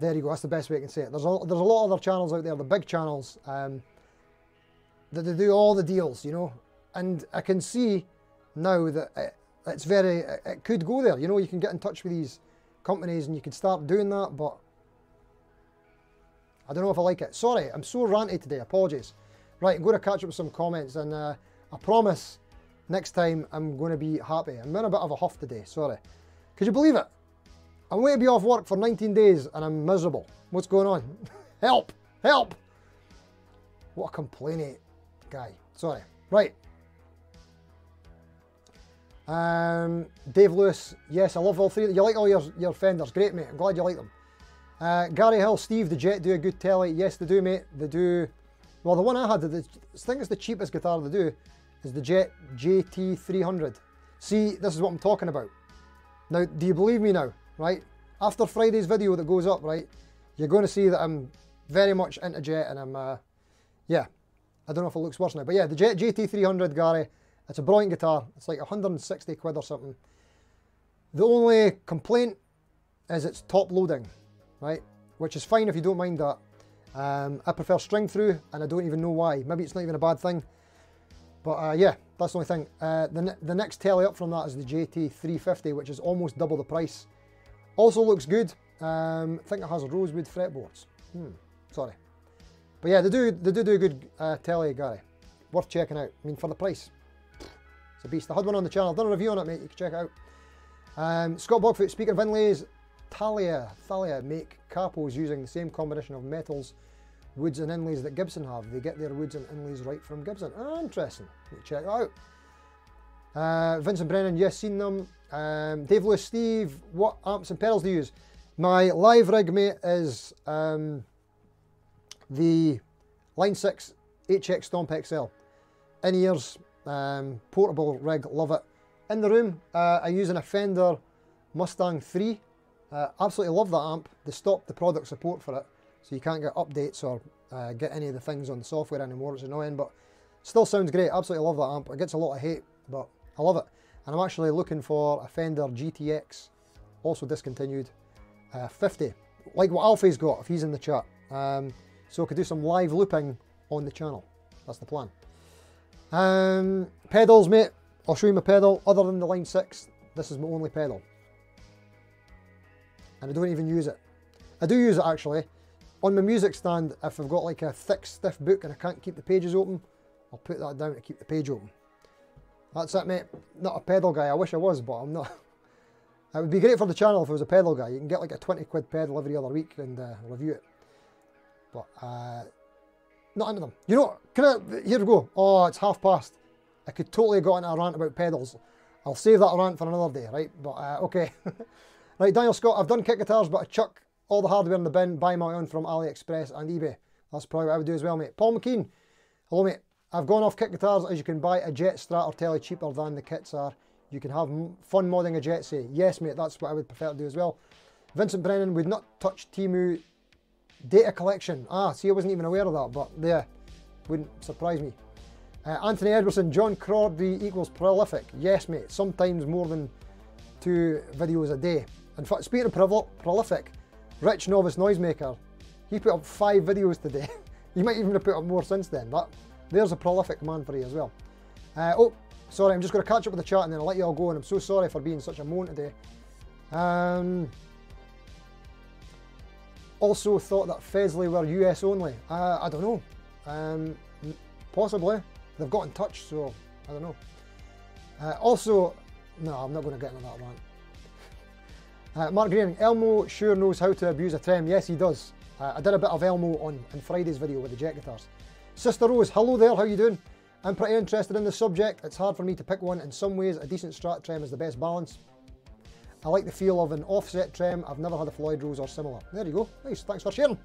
There you go. That's the best way I can say it. There's a, there's a lot of other channels out there, the big channels, um, that they do all the deals, you know. And I can see now that it, it's very, it could go there. You know, you can get in touch with these companies and you can start doing that, but I don't know if I like it. Sorry, I'm so ranty today. Apologies. Right, I'm going to catch up with some comments and uh, I promise Next time, I'm going to be happy. I'm in a bit of a huff today, sorry. Could you believe it? I'm going to be off work for 19 days and I'm miserable. What's going on? (laughs) help! Help! What a complaining guy. Sorry. Right. Um, Dave Lewis, yes, I love all three. You like all your, your fenders. Great, mate. I'm glad you like them. Uh, Gary Hill, Steve, the Jet do a good telly. Yes, they do, mate. They do. Well, the one I had, the, I think it's the cheapest guitar they do is the Jet JT300. See, this is what I'm talking about. Now, do you believe me now, right? After Friday's video that goes up, right, you're going to see that I'm very much into Jet and I'm, uh, yeah, I don't know if it looks worse now, but yeah, the Jet JT300, Gary, it's a brilliant guitar. It's like 160 quid or something. The only complaint is it's top loading, right? Which is fine if you don't mind that. Um, I prefer string through and I don't even know why. Maybe it's not even a bad thing. But uh, yeah, that's the only thing. Uh, the, the next telly up from that is the JT350, which is almost double the price. Also looks good. Um, I think it has rosewood fretboards. Hmm, sorry. But yeah, they do they do do a good uh, telly, Gary. Worth checking out. I mean, for the price, it's a beast. I had one on the channel. I've done a review on it, mate. You can check it out. Um, Scott Bogfoot, speaker of inlays, Thalia, Thalia make capos using the same combination of metals woods and inlays that Gibson have. They get their woods and inlays right from Gibson. Ah, interesting. check that out. Uh, Vincent Brennan, yes, seen them. Um, Dave Lewis, Steve, what amps and pedals do you use? My live rig, mate, is um, the Line 6 HX Stomp XL. In ears, um, portable rig, love it. In the room, uh, I use an Fender Mustang 3. Uh, absolutely love that amp. They stopped the product support for it, so you can't get updates or uh, get any of the things on the software anymore. It's annoying, but still sounds great. Absolutely love that amp. It gets a lot of hate, but I love it. And I'm actually looking for a Fender GTX, also discontinued, uh, 50, like what Alfie's got if he's in the chat. Um, so I could do some live looping on the channel. That's the plan. Um, pedals, mate. I'll show you my pedal. Other than the Line 6, this is my only pedal. And I don't even use it. I do use it actually. On my music stand, if I've got like a thick, stiff book and I can't keep the pages open, I'll put that down to keep the page open. That's it, mate. Not a pedal guy. I wish I was, but I'm not. (laughs) It would be great for the channel if it was a pedal guy. You can get like a 20 quid pedal every other week and uh, review it. But uh, not into them. You know, can I, here we go. Oh, it's half past. I could totally go into a rant about pedals. I'll save that rant for another day, right? But uh, okay. (laughs) right, Daniel Scott, I've done kit guitars, but I chuck all the hardware in the bin, buy my own from AliExpress and eBay. That's probably what I would do as well, mate. Paul McKean, hello, mate. I've gone off kit guitars as you can buy a Jet Strat or Tele cheaper than the kits are. You can have fun modding a Jet say. Yes, mate, that's what I would prefer to do as well. Vincent Brennan would not touch Temu data collection. Ah, see, I wasn't even aware of that, but yeah, wouldn't surprise me. Uh, Anthony Edwardson, John Crosby equals prolific. Yes, mate, sometimes more than two videos a day. In fact, speaking of prolific, Rich Novice Noisemaker, he put up five videos today. (laughs) he might even have put up more since then, but there's a prolific man for you as well. Uh, oh, sorry, I'm just going to catch up with the chat and then I'll let you all go. And I'm so sorry for being such a moan today. Um, also thought that Fesley were US only. Uh, I don't know. Um, possibly. They've got in touch, so I don't know. Uh, also, no, I'm not going to get into that rant. Uh, Mark Green, Elmo sure knows how to abuse a trem. Yes, he does. Uh, I did a bit of Elmo on, on Friday's video with the jet guitars. Sister Rose, hello there, how you doing? I'm pretty interested in the subject. It's hard for me to pick one. In some ways, a decent Strat trem is the best balance. I like the feel of an offset trem. I've never had a Floyd Rose or similar. There you go. Nice, thanks for sharing.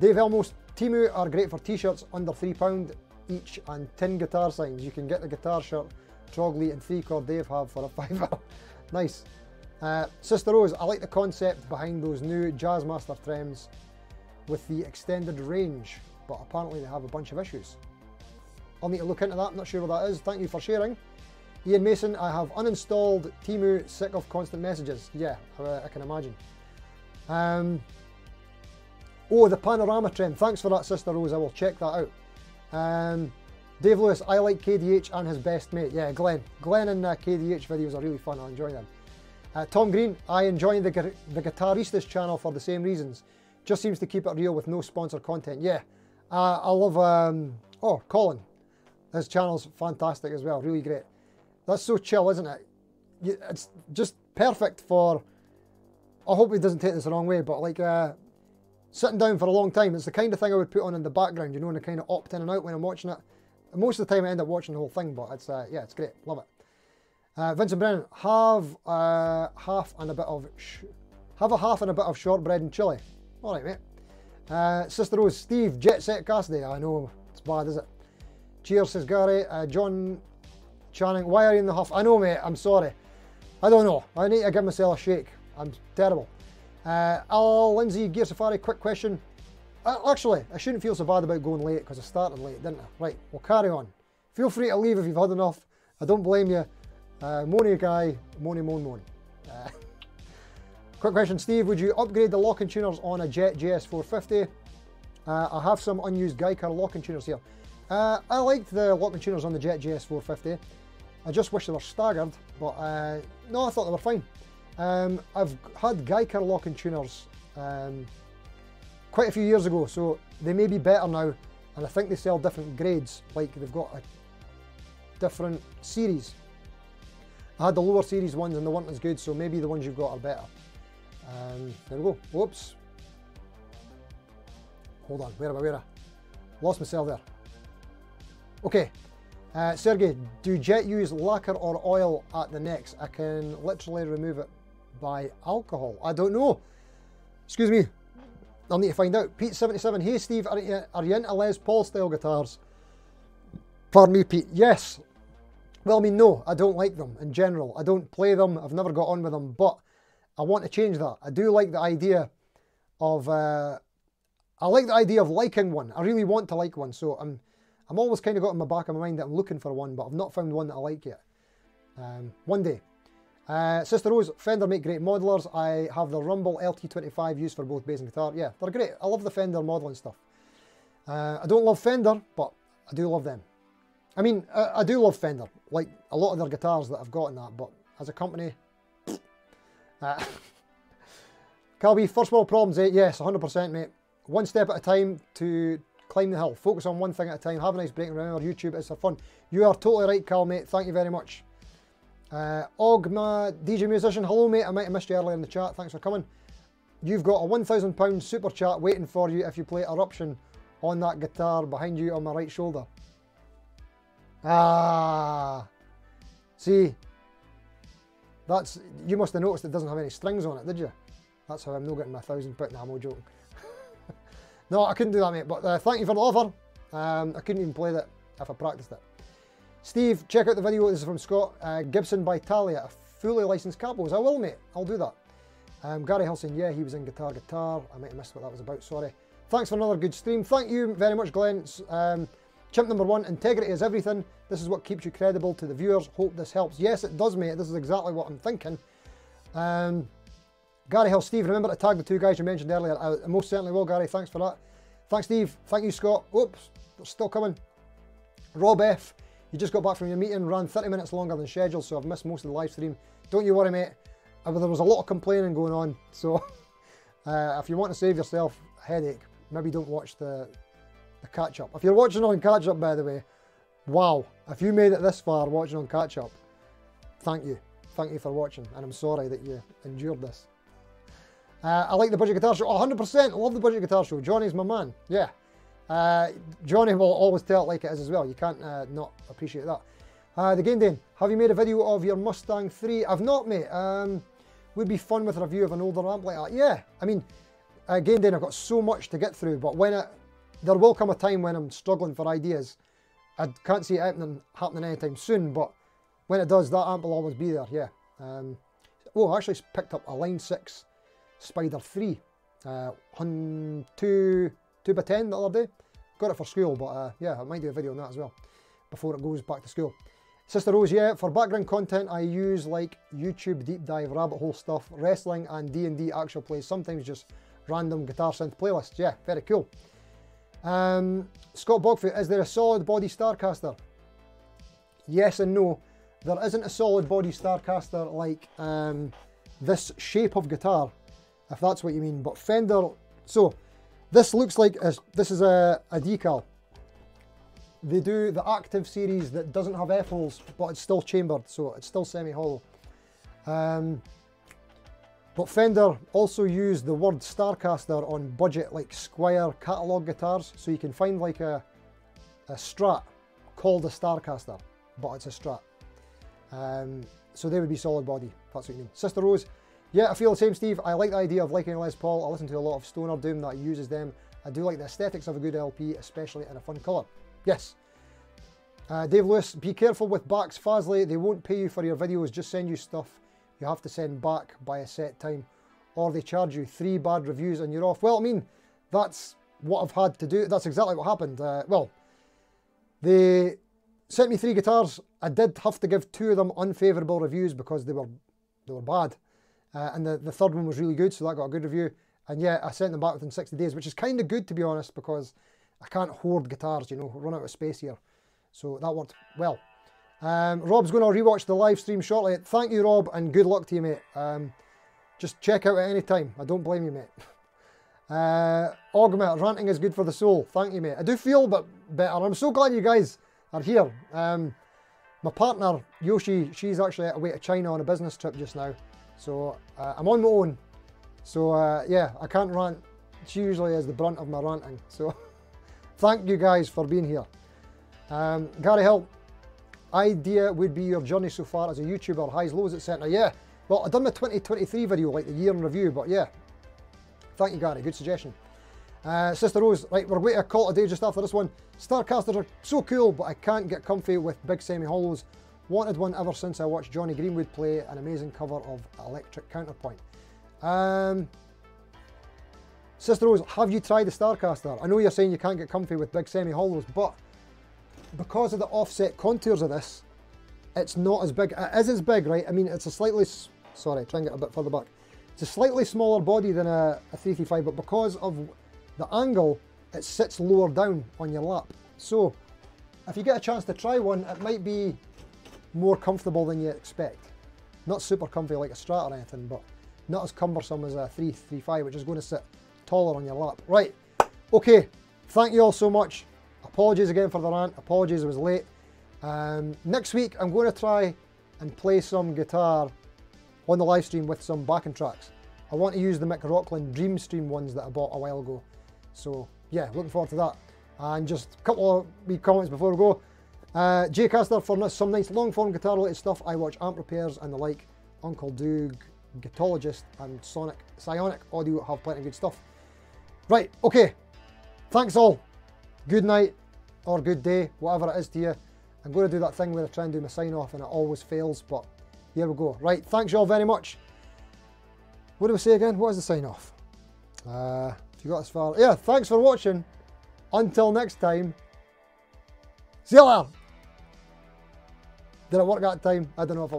Dave Elmos, Temu are great for t-shirts under £3 each and tin guitar signs. You can get the guitar shirt Trogly and 3 chord Dave have for a (laughs) fiver. nice. Uh, Sister Rose, I like the concept behind those new Jazzmaster trems with the extended range but apparently they have a bunch of issues. I'll need to look into that, I'm not sure what that is. Thank you for sharing. Ian Mason, I have uninstalled Temu, sick of constant messages. Yeah, I, I can imagine. Um, oh, the panorama trem. Thanks for that, Sister Rose. I will check that out. Um, Dave Lewis, I like KDH and his best mate. Yeah, Glenn. Glenn and uh, KDH videos are really fun. I enjoy them. Uh, Tom Green, I enjoy the, the Guitaristas channel for the same reasons. Just seems to keep it real with no sponsored content. Yeah, uh, I love, um, oh, Colin. His channel's fantastic as well, really great. That's so chill, isn't it? It's just perfect for, I hope he doesn't take this the wrong way, but like uh, sitting down for a long time, it's the kind of thing I would put on in the background, you know, and I kind of opt in and out when I'm watching it. Most of the time I end up watching the whole thing, but it's, uh, yeah, it's great, love it. Uh, Vincent Brennan, have uh, half and a bit of, have a half and a bit of shortbread and chili. All right, mate. Uh, Sister Rose, Steve, Jet Set Cassidy. I know it's bad, is it? Cheers, says Gary. Uh, John Channing, why are you in the huff? I know, mate. I'm sorry. I don't know. I need to give myself a shake. I'm terrible. Uh, Al Lindsay, Gear Safari, quick question. Uh, actually, I shouldn't feel so bad about going late because I started late, didn't I? Right, we'll carry on. Feel free to leave if you've had enough. I don't blame you. Uh, Moni guy, Moni Mon Mon. Uh, (laughs) Quick question, Steve, would you upgrade the locking tuners on a Jet JS450? Uh, I have some unused Guyker locking tuners here. Uh, I liked the locking tuners on the Jet JS450. I just wish they were staggered, but uh, no, I thought they were fine. Um, I've had Guyker locking tuners um, quite a few years ago, so they may be better now, and I think they sell different grades, like they've got a different series. I had the lower series ones and they weren't as good, so maybe the ones you've got are better. Um, there we go. Whoops. Hold on. Where am I? Where am I? Lost myself there. Okay. Uh, Sergey, do Jet use lacquer or oil at the necks? I can literally remove it by alcohol. I don't know. Excuse me. I'll need to find out. Pete77, hey Steve, are you, are you into Les Paul style guitars? Pardon me, Pete. Yes. Well, I mean, no, I don't like them in general. I don't play them. I've never got on with them, but I want to change that. I do like the idea of, uh, I like the idea of liking one. I really want to like one. So I'm, I'm always kind of got in my back of my mind that I'm looking for one, but I've not found one that I like yet. Um, one day. Uh, Sister Rose, Fender make great modelers. I have the Rumble LT25 used for both bass and guitar. Yeah, they're great. I love the Fender modeling stuff. Uh, I don't love Fender, but I do love them. I mean, I, I, do love Fender, like a lot of their guitars that I've got in that, but as a company, (laughs) uh, (laughs) Calby, first world problems, eh? Yes, 100%, mate. One step at a time to climb the hill. Focus on one thing at a time. Have a nice break. Remember, YouTube is for fun. You are totally right, Cal, mate. Thank you very much. Uh, Ogma, DJ Musician, hello mate, I might have missed you earlier in the chat, thanks for coming. You've got a £1,000 super chat waiting for you if you play Eruption on that guitar behind you on my right shoulder. Ah, see, that's, you must have noticed it doesn't have any strings on it, did you? That's how I'm not getting my thousand pound, nah, I'm joking. (laughs) no, I couldn't do that mate, but uh, thank you for the offer. Um, I couldn't even play that if I practiced it. Steve, check out the video. This is from Scott uh, Gibson by Thalia, a fully licensed capos. I will, mate. I'll do that. Um, Gary Hilson, yeah, he was in Guitar Guitar. I might have missed what that was about, sorry. Thanks for another good stream. Thank you very much, Glenn. Um, chimp number one, integrity is everything. This is what keeps you credible to the viewers. Hope this helps. Yes, it does, mate. This is exactly what I'm thinking. Um, Gary Hill, Steve, remember to tag the two guys you mentioned earlier. I most certainly will, Gary. Thanks for that. Thanks, Steve. Thank you, Scott. Oops, still coming. Rob F. You just got back from your meeting, ran 30 minutes longer than scheduled, so I've missed most of the live stream. Don't you worry, mate. There was a lot of complaining going on, so (laughs) uh, if you want to save yourself a headache, maybe don't watch the, the catch up. If you're watching on catch up, by the way, wow. If you made it this far watching on catch up, thank you. Thank you for watching, and I'm sorry that you endured this. Uh, I like the Budget Guitar Show. 100% love the Budget Guitar Show. Johnny's my man. Yeah. Uh, Johnny will always tell it like it is as well. You can't uh, not appreciate that. Uh, the Game Dane, have you made a video of your Mustang 3? I've not, mate. Um, would be fun with a review of an older amp like that. Yeah, I mean, uh, Game Dane, I've got so much to get through, but when it, there will come a time when I'm struggling for ideas. I can't see it happening, happening anytime soon, but when it does, that amp will always be there, yeah. Um, oh, I actually picked up a Line 6 Spider 3, uh, 2, 2 by 10 the other day. Got it for school, but uh, yeah, I might do a video on that as well before it goes back to school. Sister Rose, yeah, for background content I use like YouTube deep dive rabbit hole stuff, wrestling and D&D actual plays, sometimes just random guitar synth playlists. Yeah, very cool. Um, Scott Bogfoot, is there a solid body Starcaster? Yes and no. There isn't a solid body Starcaster like um, this shape of guitar, if that's what you mean. But Fender, so this looks like, a, this is a, a decal. They do the active series that doesn't have F-holes, but it's still chambered, so it's still semi-hollow. Um, but Fender also used the word Starcaster on budget like Squier catalogue guitars, so you can find like a, a Strat called a Starcaster, but it's a Strat. Um, so they would be solid body, that's what you mean. Sister Rose, yeah, I feel the same, Steve. I like the idea of liking Les Paul. I listen to a lot of Stoner Doom that uses them. I do like the aesthetics of a good LP, especially in a fun colour. Yes. Uh, Dave Lewis, be careful with Bax, Fazley. They won't pay you for your videos, just send you stuff you have to send back by a set time. Or they charge you three bad reviews and you're off. Well, I mean, that's what I've had to do. That's exactly what happened. Uh, well, they sent me three guitars. I did have to give two of them unfavourable reviews because they were they were bad. Uh, and the, the third one was really good, so that got a good review. And yeah, I sent them back within 60 days, which is kind of good to be honest, because I can't hoard guitars, you know, run out of space here. So that worked well. Um, Rob's going to rewatch the live stream shortly. Thank you, Rob, and good luck to you, mate. Um, just check out at any time. I don't blame you, mate. (laughs) Uh, Ogma, ranting is good for the soul. Thank you, mate. I do feel a bit better. I'm so glad you guys are here. Um, my partner, Yoshi, she's actually away to China on a business trip just now. So uh, I'm on my own. So uh, yeah, I can't rant. She usually is the brunt of my ranting. So (laughs) thank you guys for being here. Um, Gary Hill, idea would be your journey so far as a YouTuber, highs, lows, etc. Yeah, well, I've done the 2023 video, like the year in review, but yeah. Thank you, Gary. Good suggestion. Uh, Sister Rose, right, we're going to call it a day just after this one. Starcasters are so cool, but I can't get comfy with big semi-hollows. Wanted one ever since I watched Jonny Greenwood play an amazing cover of Electric Counterpoint. Um, Sister Rose, have you tried the Starcaster? I know you're saying you can't get comfy with big semi-hollows, but because of the offset contours of this, it's not as big. It is as big, right? I mean, it's a slightly, sorry, try and get a bit further back. It's a slightly smaller body than a, a 335, but because of the angle, it sits lower down on your lap. So, if you get a chance to try one, it might be more comfortable than you expect. Not super comfy like a Strat or anything, but not as cumbersome as a 335, which is going to sit taller on your lap. Right, okay, thank you all so much. Apologies again for the rant, apologies it was late. Um, next week I'm going to try and play some guitar on the live stream with some backing tracks. I want to use the Mick Rockland Dreamstream ones that I bought a while ago. So yeah, looking forward to that. And just a couple of wee comments before we go. Uh, Jcaster for some nice long form guitar related stuff. I watch amp repairs and the like. Uncle Doug, Guitologist and Sonic Psionic Audio have plenty of good stuff. Right, okay. Thanks all. Good night or good day, whatever it is to you. I'm going to do that thing where I try and do my sign off and it always fails, but here we go. Right, thanks you all very much. What do we say again? What is the sign off? Uh, if you got this far. Yeah, thanks for watching. Until next time. See you later. Did it work that time? I don't know if it